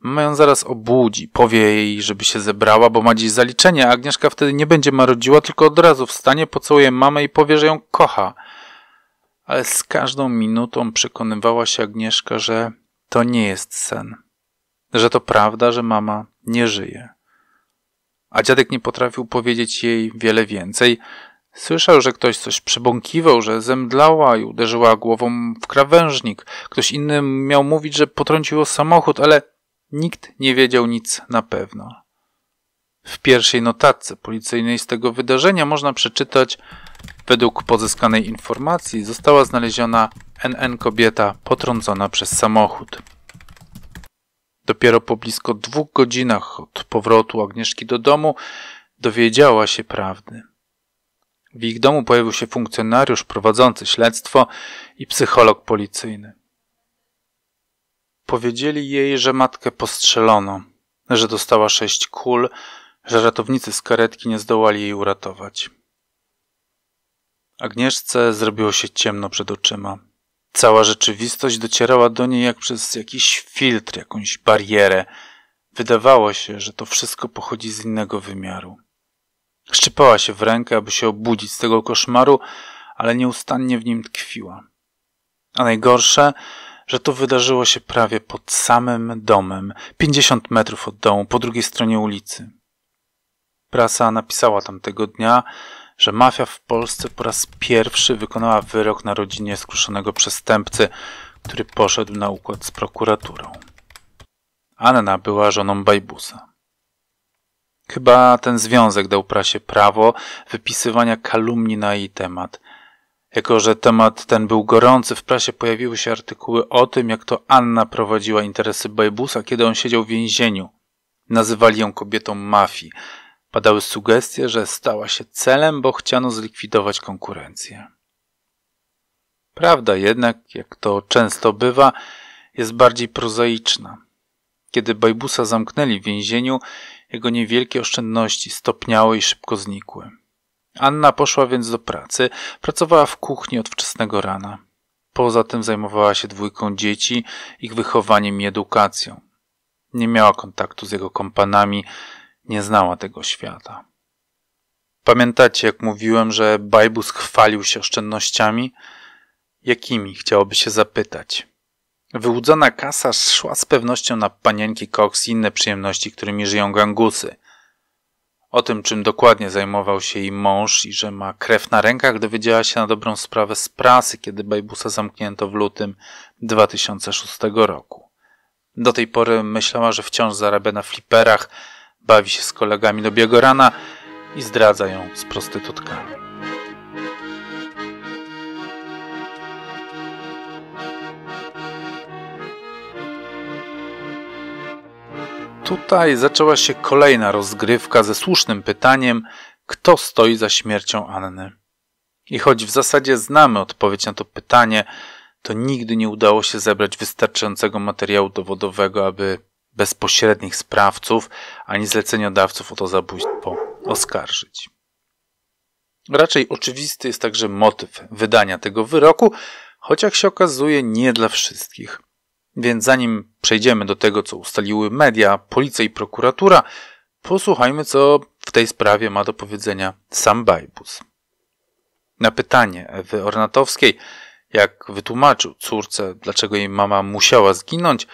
Mama ją zaraz obudzi, powie jej, żeby się zebrała, bo ma dziś zaliczenie, a Agnieszka wtedy nie będzie marodziła, tylko od razu wstanie, pocałuje mamę i powie, że ją kocha. Ale z każdą minutą przekonywała się Agnieszka, że to nie jest sen. Że to prawda, że mama nie żyje. A dziadek nie potrafił powiedzieć jej wiele więcej. Słyszał, że ktoś coś przebąkiwał, że zemdlała i uderzyła głową w krawężnik. Ktoś inny miał mówić, że potrąciło samochód, ale Nikt nie wiedział nic na pewno. W pierwszej notatce policyjnej z tego wydarzenia można przeczytać, według pozyskanej informacji została znaleziona NN kobieta potrącona przez samochód. Dopiero po blisko dwóch godzinach od powrotu Agnieszki do domu dowiedziała się prawdy. W ich domu pojawił się funkcjonariusz prowadzący śledztwo i psycholog policyjny. Powiedzieli jej, że matkę postrzelono, że dostała sześć kul, że ratownicy z karetki nie zdołali jej uratować. Agnieszce zrobiło się ciemno przed oczyma. Cała rzeczywistość docierała do niej jak przez jakiś filtr, jakąś barierę. Wydawało się, że to wszystko pochodzi z innego wymiaru. Szczypała się w rękę, aby się obudzić z tego koszmaru, ale nieustannie w nim tkwiła. A najgorsze, że to wydarzyło się prawie pod samym domem, 50 metrów od domu, po drugiej stronie ulicy. Prasa napisała tamtego dnia, że mafia w Polsce po raz pierwszy wykonała wyrok na rodzinie skruszonego przestępcy, który poszedł na układ z prokuraturą. Anna była żoną Bajbusa. Chyba ten związek dał prasie prawo wypisywania kalumni na jej temat, jako, że temat ten był gorący, w prasie pojawiły się artykuły o tym, jak to Anna prowadziła interesy Bajbusa, kiedy on siedział w więzieniu. Nazywali ją kobietą mafii. Padały sugestie, że stała się celem, bo chciano zlikwidować konkurencję. Prawda jednak, jak to często bywa, jest bardziej prozaiczna. Kiedy Bajbusa zamknęli w więzieniu, jego niewielkie oszczędności stopniały i szybko znikły. Anna poszła więc do pracy. Pracowała w kuchni od wczesnego rana. Poza tym zajmowała się dwójką dzieci, ich wychowaniem i edukacją. Nie miała kontaktu z jego kompanami, nie znała tego świata. Pamiętacie, jak mówiłem, że Bajbus chwalił się oszczędnościami? Jakimi, chciałoby się zapytać. Wyłudzona kasa szła z pewnością na panienki Cox i inne przyjemności, którymi żyją gangusy. O tym, czym dokładnie zajmował się jej mąż i że ma krew na rękach, dowiedziała się na dobrą sprawę z prasy, kiedy Bajbusa zamknięto w lutym 2006 roku. Do tej pory myślała, że wciąż zarabia na fliperach, bawi się z kolegami do biegu rana i zdradza ją z prostytutkami. Tutaj zaczęła się kolejna rozgrywka ze słusznym pytaniem, kto stoi za śmiercią Anny. I choć w zasadzie znamy odpowiedź na to pytanie, to nigdy nie udało się zebrać wystarczającego materiału dowodowego, aby bezpośrednich sprawców ani zleceniodawców o to zabójstwo oskarżyć. Raczej oczywisty jest także motyw wydania tego wyroku, choć jak się okazuje nie dla wszystkich. Więc zanim przejdziemy do tego, co ustaliły media, policja i prokuratura, posłuchajmy, co w tej sprawie ma do powiedzenia sam Bajbus. Na pytanie Ewy Ornatowskiej, jak wytłumaczył córce, dlaczego jej mama musiała zginąć,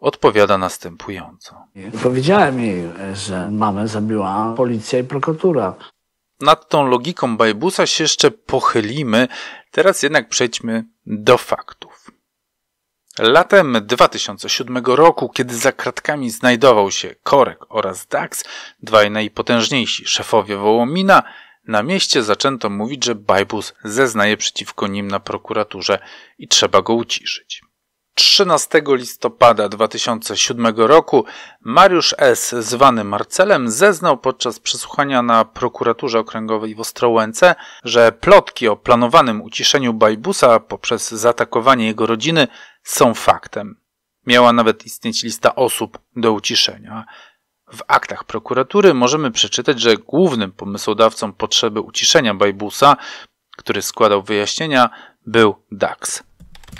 odpowiada następująco. Powiedziałem jej, że mamę zabiła policja i prokuratura. Nad tą logiką Bajbusa się jeszcze pochylimy, teraz jednak przejdźmy do faktów. Latem 2007 roku, kiedy za kratkami znajdował się Korek oraz Dax, dwaj najpotężniejsi szefowie Wołomina, na mieście zaczęto mówić, że Bajbus zeznaje przeciwko nim na prokuraturze i trzeba go uciszyć. 13 listopada 2007 roku Mariusz S., zwany Marcelem, zeznał podczas przesłuchania na prokuraturze okręgowej w Ostrołęce, że plotki o planowanym uciszeniu Bajbusa poprzez zaatakowanie jego rodziny są faktem. Miała nawet istnieć lista osób do uciszenia. W aktach prokuratury możemy przeczytać, że głównym pomysłodawcą potrzeby uciszenia Bajbusa, który składał wyjaśnienia, był Dax.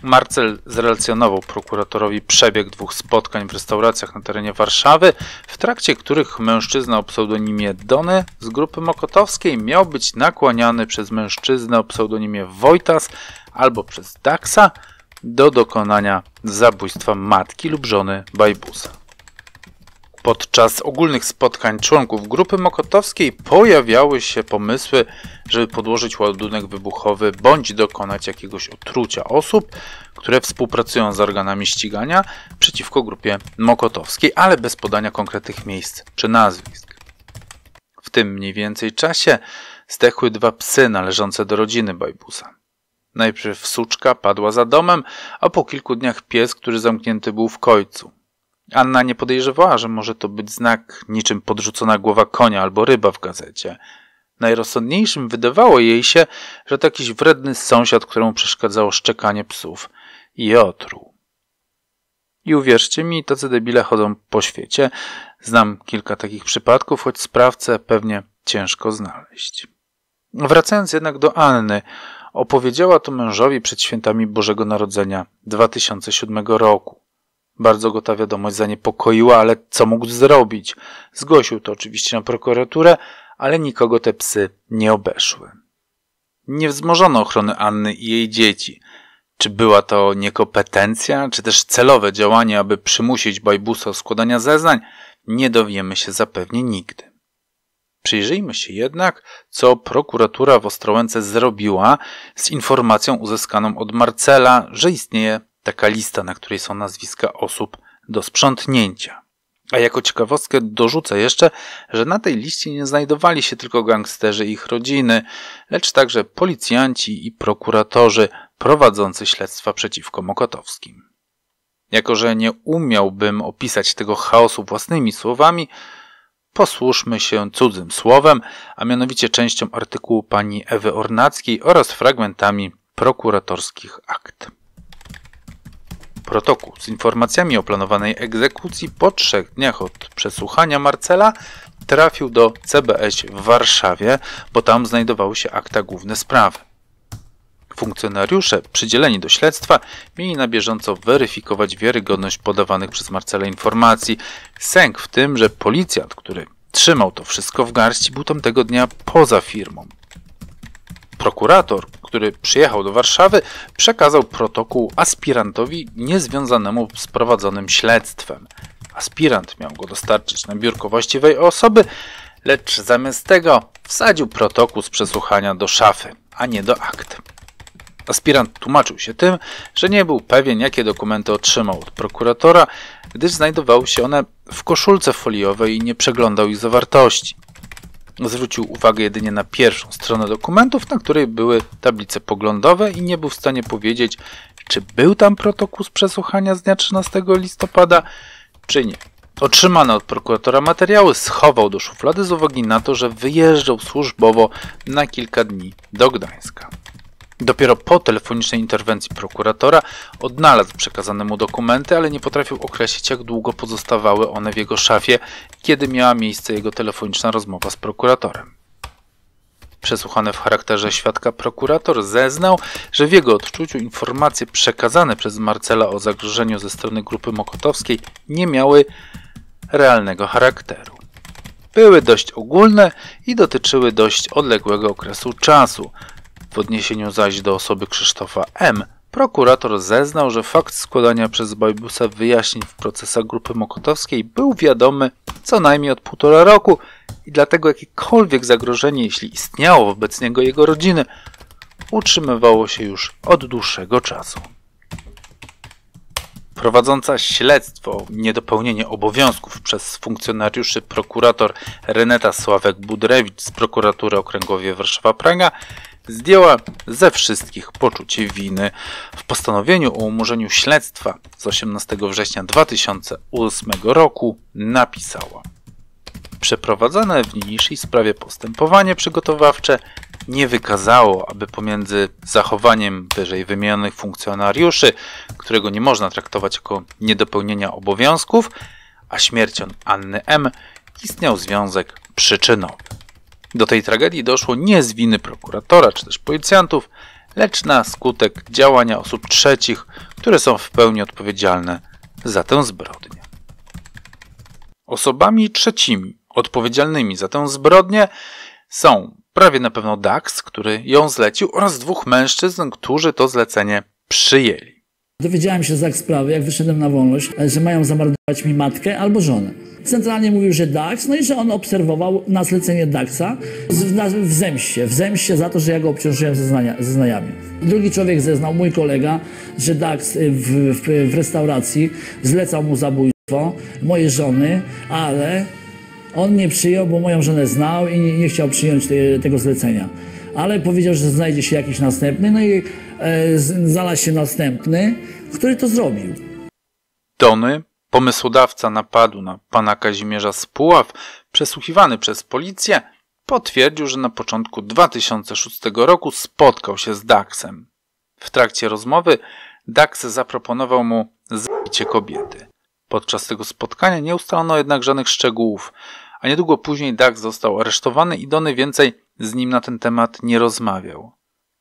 Marcel zrelacjonował prokuratorowi przebieg dwóch spotkań w restauracjach na terenie Warszawy, w trakcie których mężczyzna o pseudonimie Dony z grupy Mokotowskiej miał być nakłaniany przez mężczyznę o pseudonimie Wojtas albo przez Daxa do dokonania zabójstwa matki lub żony Bajbusa. Podczas ogólnych spotkań członków grupy mokotowskiej pojawiały się pomysły, żeby podłożyć ładunek wybuchowy bądź dokonać jakiegoś otrucia osób, które współpracują z organami ścigania przeciwko grupie mokotowskiej, ale bez podania konkretnych miejsc czy nazwisk. W tym mniej więcej czasie zdechły dwa psy należące do rodziny Bajbusa. Najpierw suczka padła za domem, a po kilku dniach pies, który zamknięty był w końcu. Anna nie podejrzewała, że może to być znak niczym podrzucona głowa konia albo ryba w gazecie. Najrozsądniejszym wydawało jej się, że to jakiś wredny sąsiad, któremu przeszkadzało szczekanie psów i otruł. I uwierzcie mi, tacy debile chodzą po świecie. Znam kilka takich przypadków, choć sprawcę pewnie ciężko znaleźć. Wracając jednak do Anny, opowiedziała to mężowi przed świętami Bożego Narodzenia 2007 roku. Bardzo go ta wiadomość zaniepokoiła, ale co mógł zrobić? Zgłosił to oczywiście na prokuraturę, ale nikogo te psy nie obeszły. Nie wzmożono ochrony Anny i jej dzieci. Czy była to niekompetencja, czy też celowe działanie, aby przymusić Bajbusa do składania zeznań, nie dowiemy się zapewnie nigdy. Przyjrzyjmy się jednak, co prokuratura w Ostrołęce zrobiła z informacją uzyskaną od Marcela, że istnieje taka lista, na której są nazwiska osób do sprzątnięcia. A jako ciekawostkę dorzucę jeszcze, że na tej liście nie znajdowali się tylko gangsterzy i ich rodziny, lecz także policjanci i prokuratorzy prowadzący śledztwa przeciwko Mokotowskim. Jako, że nie umiałbym opisać tego chaosu własnymi słowami, posłuszmy się cudzym słowem, a mianowicie częścią artykułu pani Ewy Ornackiej oraz fragmentami prokuratorskich akt. Protokół z informacjami o planowanej egzekucji po trzech dniach od przesłuchania Marcela trafił do CBS w Warszawie, bo tam znajdowały się akta główne sprawy. Funkcjonariusze przydzieleni do śledztwa mieli na bieżąco weryfikować wiarygodność podawanych przez Marcela informacji. Sęk w tym, że policjant, który trzymał to wszystko w garści, był tamtego dnia poza firmą. Prokurator, który przyjechał do Warszawy, przekazał protokół aspirantowi niezwiązanemu z prowadzonym śledztwem. Aspirant miał go dostarczyć na biurko właściwej osoby, lecz zamiast tego wsadził protokół z przesłuchania do szafy, a nie do akt. Aspirant tłumaczył się tym, że nie był pewien, jakie dokumenty otrzymał od prokuratora, gdyż znajdowały się one w koszulce foliowej i nie przeglądał ich zawartości. Zwrócił uwagę jedynie na pierwszą stronę dokumentów, na której były tablice poglądowe i nie był w stanie powiedzieć, czy był tam protokół z przesłuchania z dnia 13 listopada, czy nie. Otrzymane od prokuratora materiały schował do szuflady z uwagi na to, że wyjeżdżał służbowo na kilka dni do Gdańska. Dopiero po telefonicznej interwencji prokuratora odnalazł przekazane mu dokumenty, ale nie potrafił określić, jak długo pozostawały one w jego szafie, kiedy miała miejsce jego telefoniczna rozmowa z prokuratorem. Przesłuchany w charakterze świadka prokurator zeznał, że w jego odczuciu informacje przekazane przez Marcela o zagrożeniu ze strony grupy mokotowskiej nie miały realnego charakteru. Były dość ogólne i dotyczyły dość odległego okresu czasu. W odniesieniu zaś do osoby Krzysztofa M., prokurator zeznał, że fakt składania przez Bajbusa wyjaśnień w procesach grupy mokotowskiej był wiadomy co najmniej od półtora roku i dlatego jakiekolwiek zagrożenie, jeśli istniało wobec niego jego rodziny, utrzymywało się już od dłuższego czasu. Prowadząca śledztwo o niedopełnienie obowiązków przez funkcjonariuszy prokurator Reneta Sławek-Budrewicz z prokuratury okręgowej Warszawa-Praga zdjęła ze wszystkich poczucie winy. W postanowieniu o umorzeniu śledztwa z 18 września 2008 roku napisała Przeprowadzone w niniejszej sprawie postępowanie przygotowawcze nie wykazało, aby pomiędzy zachowaniem wyżej wymienionych funkcjonariuszy, którego nie można traktować jako niedopełnienia obowiązków, a śmiercią Anny M. istniał związek przyczynowy. Do tej tragedii doszło nie z winy prokuratora czy też policjantów, lecz na skutek działania osób trzecich, które są w pełni odpowiedzialne za tę zbrodnię. Osobami trzecimi odpowiedzialnymi za tę zbrodnię są prawie na pewno Dax, który ją zlecił, oraz dwóch mężczyzn, którzy to zlecenie przyjęli. Dowiedziałem się z sprawy, jak wyszedłem na wolność, że mają zamordować mi matkę albo żonę. Centralnie mówił, że Dax, no i że on obserwował na zlecenie Daxa w, na, w zemście, w zemście za to, że ja go obciążyłem zeznania, zeznaniami. Drugi człowiek zeznał, mój kolega, że Dax w, w, w restauracji zlecał mu zabójstwo mojej żony, ale on nie przyjął, bo moją żonę znał i nie, nie chciał przyjąć te, tego zlecenia. Ale powiedział, że znajdzie się jakiś następny, no i e, znalazł się następny, który to zrobił. Tony, pomysłodawca napadu na pana Kazimierza z Puław, przesłuchiwany przez policję, potwierdził, że na początku 2006 roku spotkał się z Daxem. W trakcie rozmowy Dax zaproponował mu zabicie kobiety. Podczas tego spotkania nie ustalono jednak żadnych szczegółów, a niedługo później Dax został aresztowany i Dony więcej z nim na ten temat nie rozmawiał.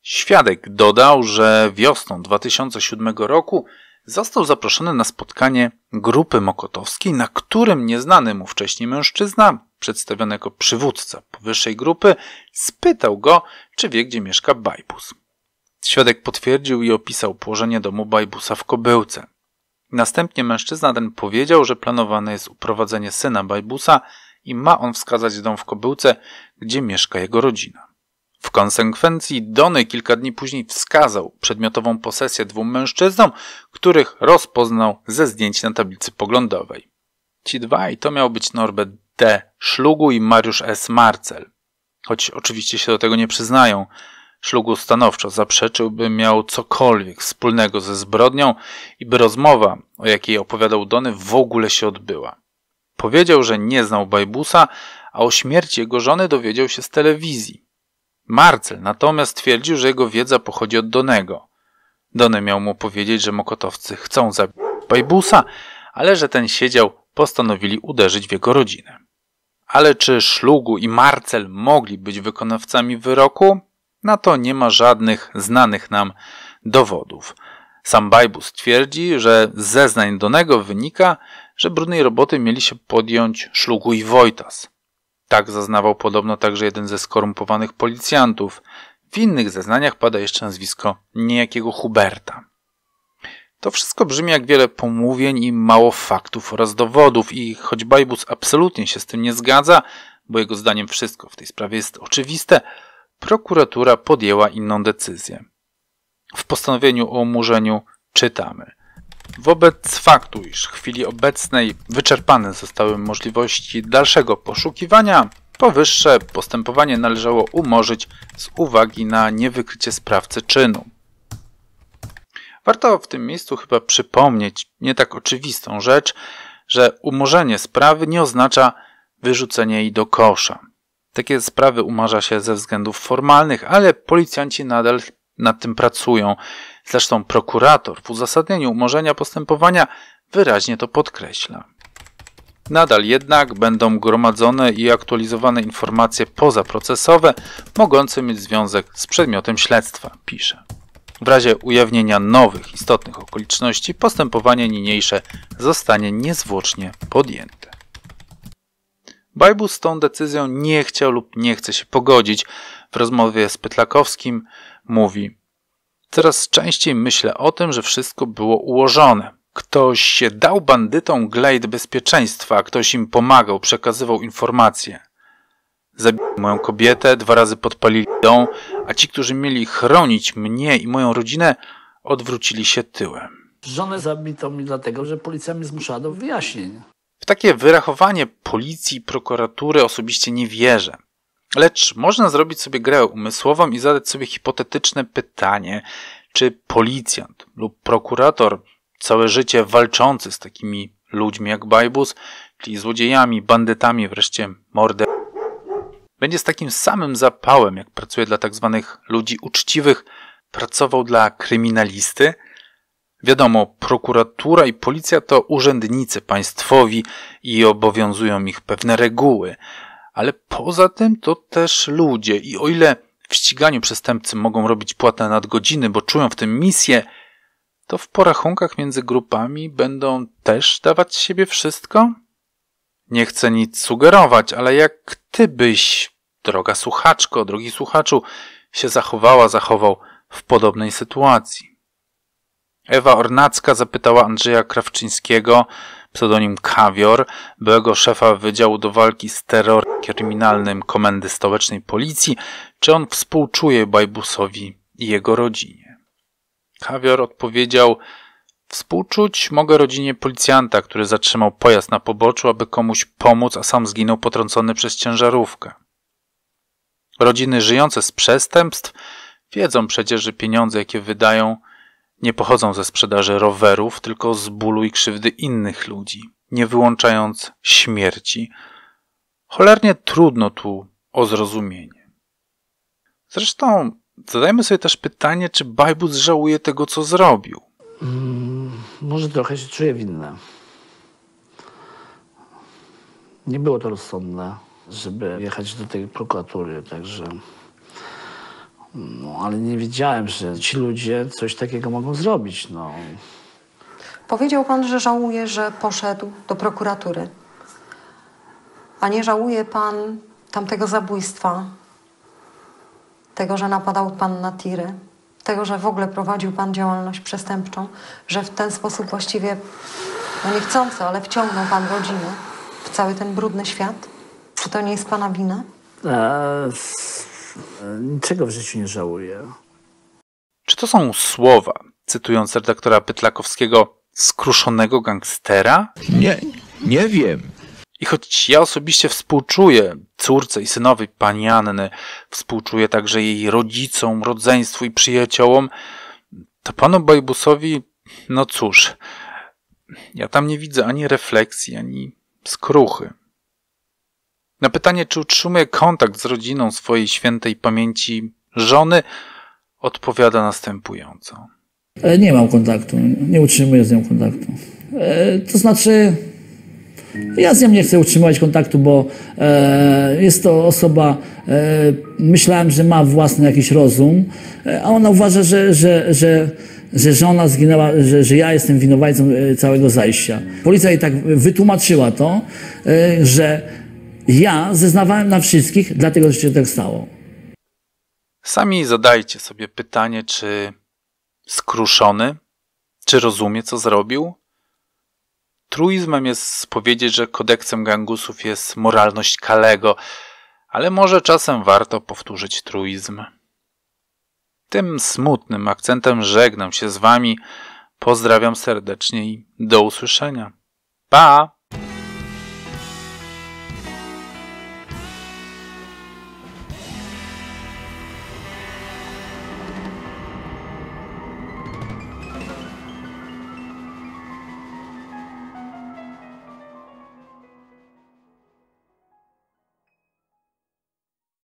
Świadek dodał, że wiosną 2007 roku został zaproszony na spotkanie grupy mokotowskiej, na którym nieznany mu wcześniej mężczyzna, przedstawiony jako przywódca powyższej grupy, spytał go, czy wie, gdzie mieszka Bajbus. Świadek potwierdził i opisał położenie domu Bajbusa w Kobyłce. Następnie mężczyzna ten powiedział, że planowane jest uprowadzenie syna Bajbusa i ma on wskazać dom w Kobyłce, gdzie mieszka jego rodzina. W konsekwencji Dony kilka dni później wskazał przedmiotową posesję dwóm mężczyznom, których rozpoznał ze zdjęć na tablicy poglądowej. Ci dwaj to miał być Norbert D. Szlugu i Mariusz S. Marcel. Choć oczywiście się do tego nie przyznają, Szlugu stanowczo zaprzeczył, by miał cokolwiek wspólnego ze zbrodnią i by rozmowa, o jakiej opowiadał Dony, w ogóle się odbyła. Powiedział, że nie znał Bajbusa, a o śmierci jego żony dowiedział się z telewizji. Marcel natomiast twierdził, że jego wiedza pochodzi od Donego. Dony miał mu powiedzieć, że mokotowcy chcą zabić Bajbusa, ale że ten siedział, postanowili uderzyć w jego rodzinę. Ale czy Szlugu i Marcel mogli być wykonawcami wyroku? Na to nie ma żadnych znanych nam dowodów. Sam Bajbus twierdzi, że z zeznań Donego wynika, że brudnej roboty mieli się podjąć Szlugu i Wojtas. Tak zaznawał podobno także jeden ze skorumpowanych policjantów. W innych zeznaniach pada jeszcze nazwisko niejakiego Huberta. To wszystko brzmi jak wiele pomówień i mało faktów oraz dowodów i choć Bajbus absolutnie się z tym nie zgadza, bo jego zdaniem wszystko w tej sprawie jest oczywiste, prokuratura podjęła inną decyzję. W postanowieniu o umorzeniu czytamy. Wobec faktu, iż w chwili obecnej wyczerpane zostały możliwości dalszego poszukiwania, powyższe postępowanie należało umorzyć z uwagi na niewykrycie sprawcy czynu. Warto w tym miejscu chyba przypomnieć nie tak oczywistą rzecz, że umorzenie sprawy nie oznacza wyrzucenie jej do kosza. Takie sprawy umarza się ze względów formalnych, ale policjanci nadal nad tym pracują. Zresztą prokurator w uzasadnieniu umorzenia postępowania wyraźnie to podkreśla. Nadal jednak będą gromadzone i aktualizowane informacje pozaprocesowe mogące mieć związek z przedmiotem śledztwa, pisze. W razie ujawnienia nowych istotnych okoliczności postępowanie niniejsze zostanie niezwłocznie podjęte. Bajbus z tą decyzją nie chciał lub nie chce się pogodzić. W rozmowie z Pytlakowskim mówi: Coraz częściej myślę o tym, że wszystko było ułożone. Ktoś się dał bandytom glejt bezpieczeństwa, ktoś im pomagał, przekazywał informacje. Zabili moją kobietę, dwa razy podpalili dom, a ci, którzy mieli chronić mnie i moją rodzinę, odwrócili się tyłem. Żonę zabito mi dlatego, że policja mnie zmuszała do wyjaśnień. W takie wyrachowanie policji i prokuratury osobiście nie wierzę. Lecz można zrobić sobie grę umysłową i zadać sobie hipotetyczne pytanie, czy policjant lub prokurator całe życie walczący z takimi ludźmi jak Bajbus, czyli złodziejami, bandytami, wreszcie mordę, będzie z takim samym zapałem, jak pracuje dla tak zwanych ludzi uczciwych, pracował dla kryminalisty? Wiadomo, prokuratura i policja to urzędnicy państwowi i obowiązują ich pewne reguły, ale poza tym to też ludzie i o ile w ściganiu przestępcy mogą robić płatne nadgodziny, bo czują w tym misję, to w porachunkach między grupami będą też dawać z siebie wszystko? Nie chcę nic sugerować, ale jak ty byś, droga słuchaczko, drogi słuchaczu, się zachowała, zachował w podobnej sytuacji? Ewa Ornacka zapytała Andrzeja Krawczyńskiego, pseudonim Kawior, byłego szefa Wydziału do Walki z Terrorem Kryminalnym Komendy Stołecznej Policji, czy on współczuje Bajbusowi i jego rodzinie. Kawior odpowiedział, Współczuć mogę rodzinie policjanta, który zatrzymał pojazd na poboczu, aby komuś pomóc, a sam zginął potrącony przez ciężarówkę. Rodziny żyjące z przestępstw wiedzą przecież, że pieniądze, jakie wydają, nie pochodzą ze sprzedaży rowerów, tylko z bólu i krzywdy innych ludzi, nie wyłączając śmierci. Cholernie trudno tu o zrozumienie. Zresztą zadajmy sobie też pytanie, czy Bajbus żałuje tego, co zrobił. Mm, może trochę się czuję winna. Nie było to rozsądne, żeby jechać do tej prokuratury, także. No, ale nie wiedziałem, że ci ludzie coś takiego mogą zrobić. No. Powiedział pan, że żałuje, że poszedł do prokuratury. A nie żałuje pan tamtego zabójstwa, tego, że napadał pan na tiry, tego, że w ogóle prowadził pan działalność przestępczą, że w ten sposób właściwie, no niechcący, ale wciągnął pan rodzinę w cały ten brudny świat? Czy to nie jest pana wina? E, niczego w życiu nie żałuję. Czy to są słowa, cytując redaktora Pytlakowskiego, skruszonego gangstera? Nie, nie wiem. I choć ja osobiście współczuję córce i synowi pani Anny, współczuję także jej rodzicom, rodzeństwu i przyjaciołom, to panu Bajbusowi, no cóż, ja tam nie widzę ani refleksji, ani skruchy. Na pytanie, czy utrzymuje kontakt z rodziną swojej świętej pamięci żony, odpowiada następująco. E, Nie mam kontaktu, nie utrzymuję z nią kontaktu. E, to znaczy, ja z nią nie chcę utrzymywać kontaktu, bo e, jest to osoba, myślałem, że ma własny jakiś rozum, a ona uważa, że, że, że, że żona zginęła, że, że ja jestem winowajcą całego zajścia. Policja jej tak wytłumaczyła to, że ja zeznawałem na wszystkich, dlatego że się tak stało. Sami zadajcie sobie pytanie, czy skruszony, czy rozumie, co zrobił? Truizmem jest powiedzieć, że kodeksem gangusów jest moralność Kalego, ale może czasem warto powtórzyć truizm. Tym smutnym akcentem żegnam się z wami. Pozdrawiam serdecznie i do usłyszenia. Pa!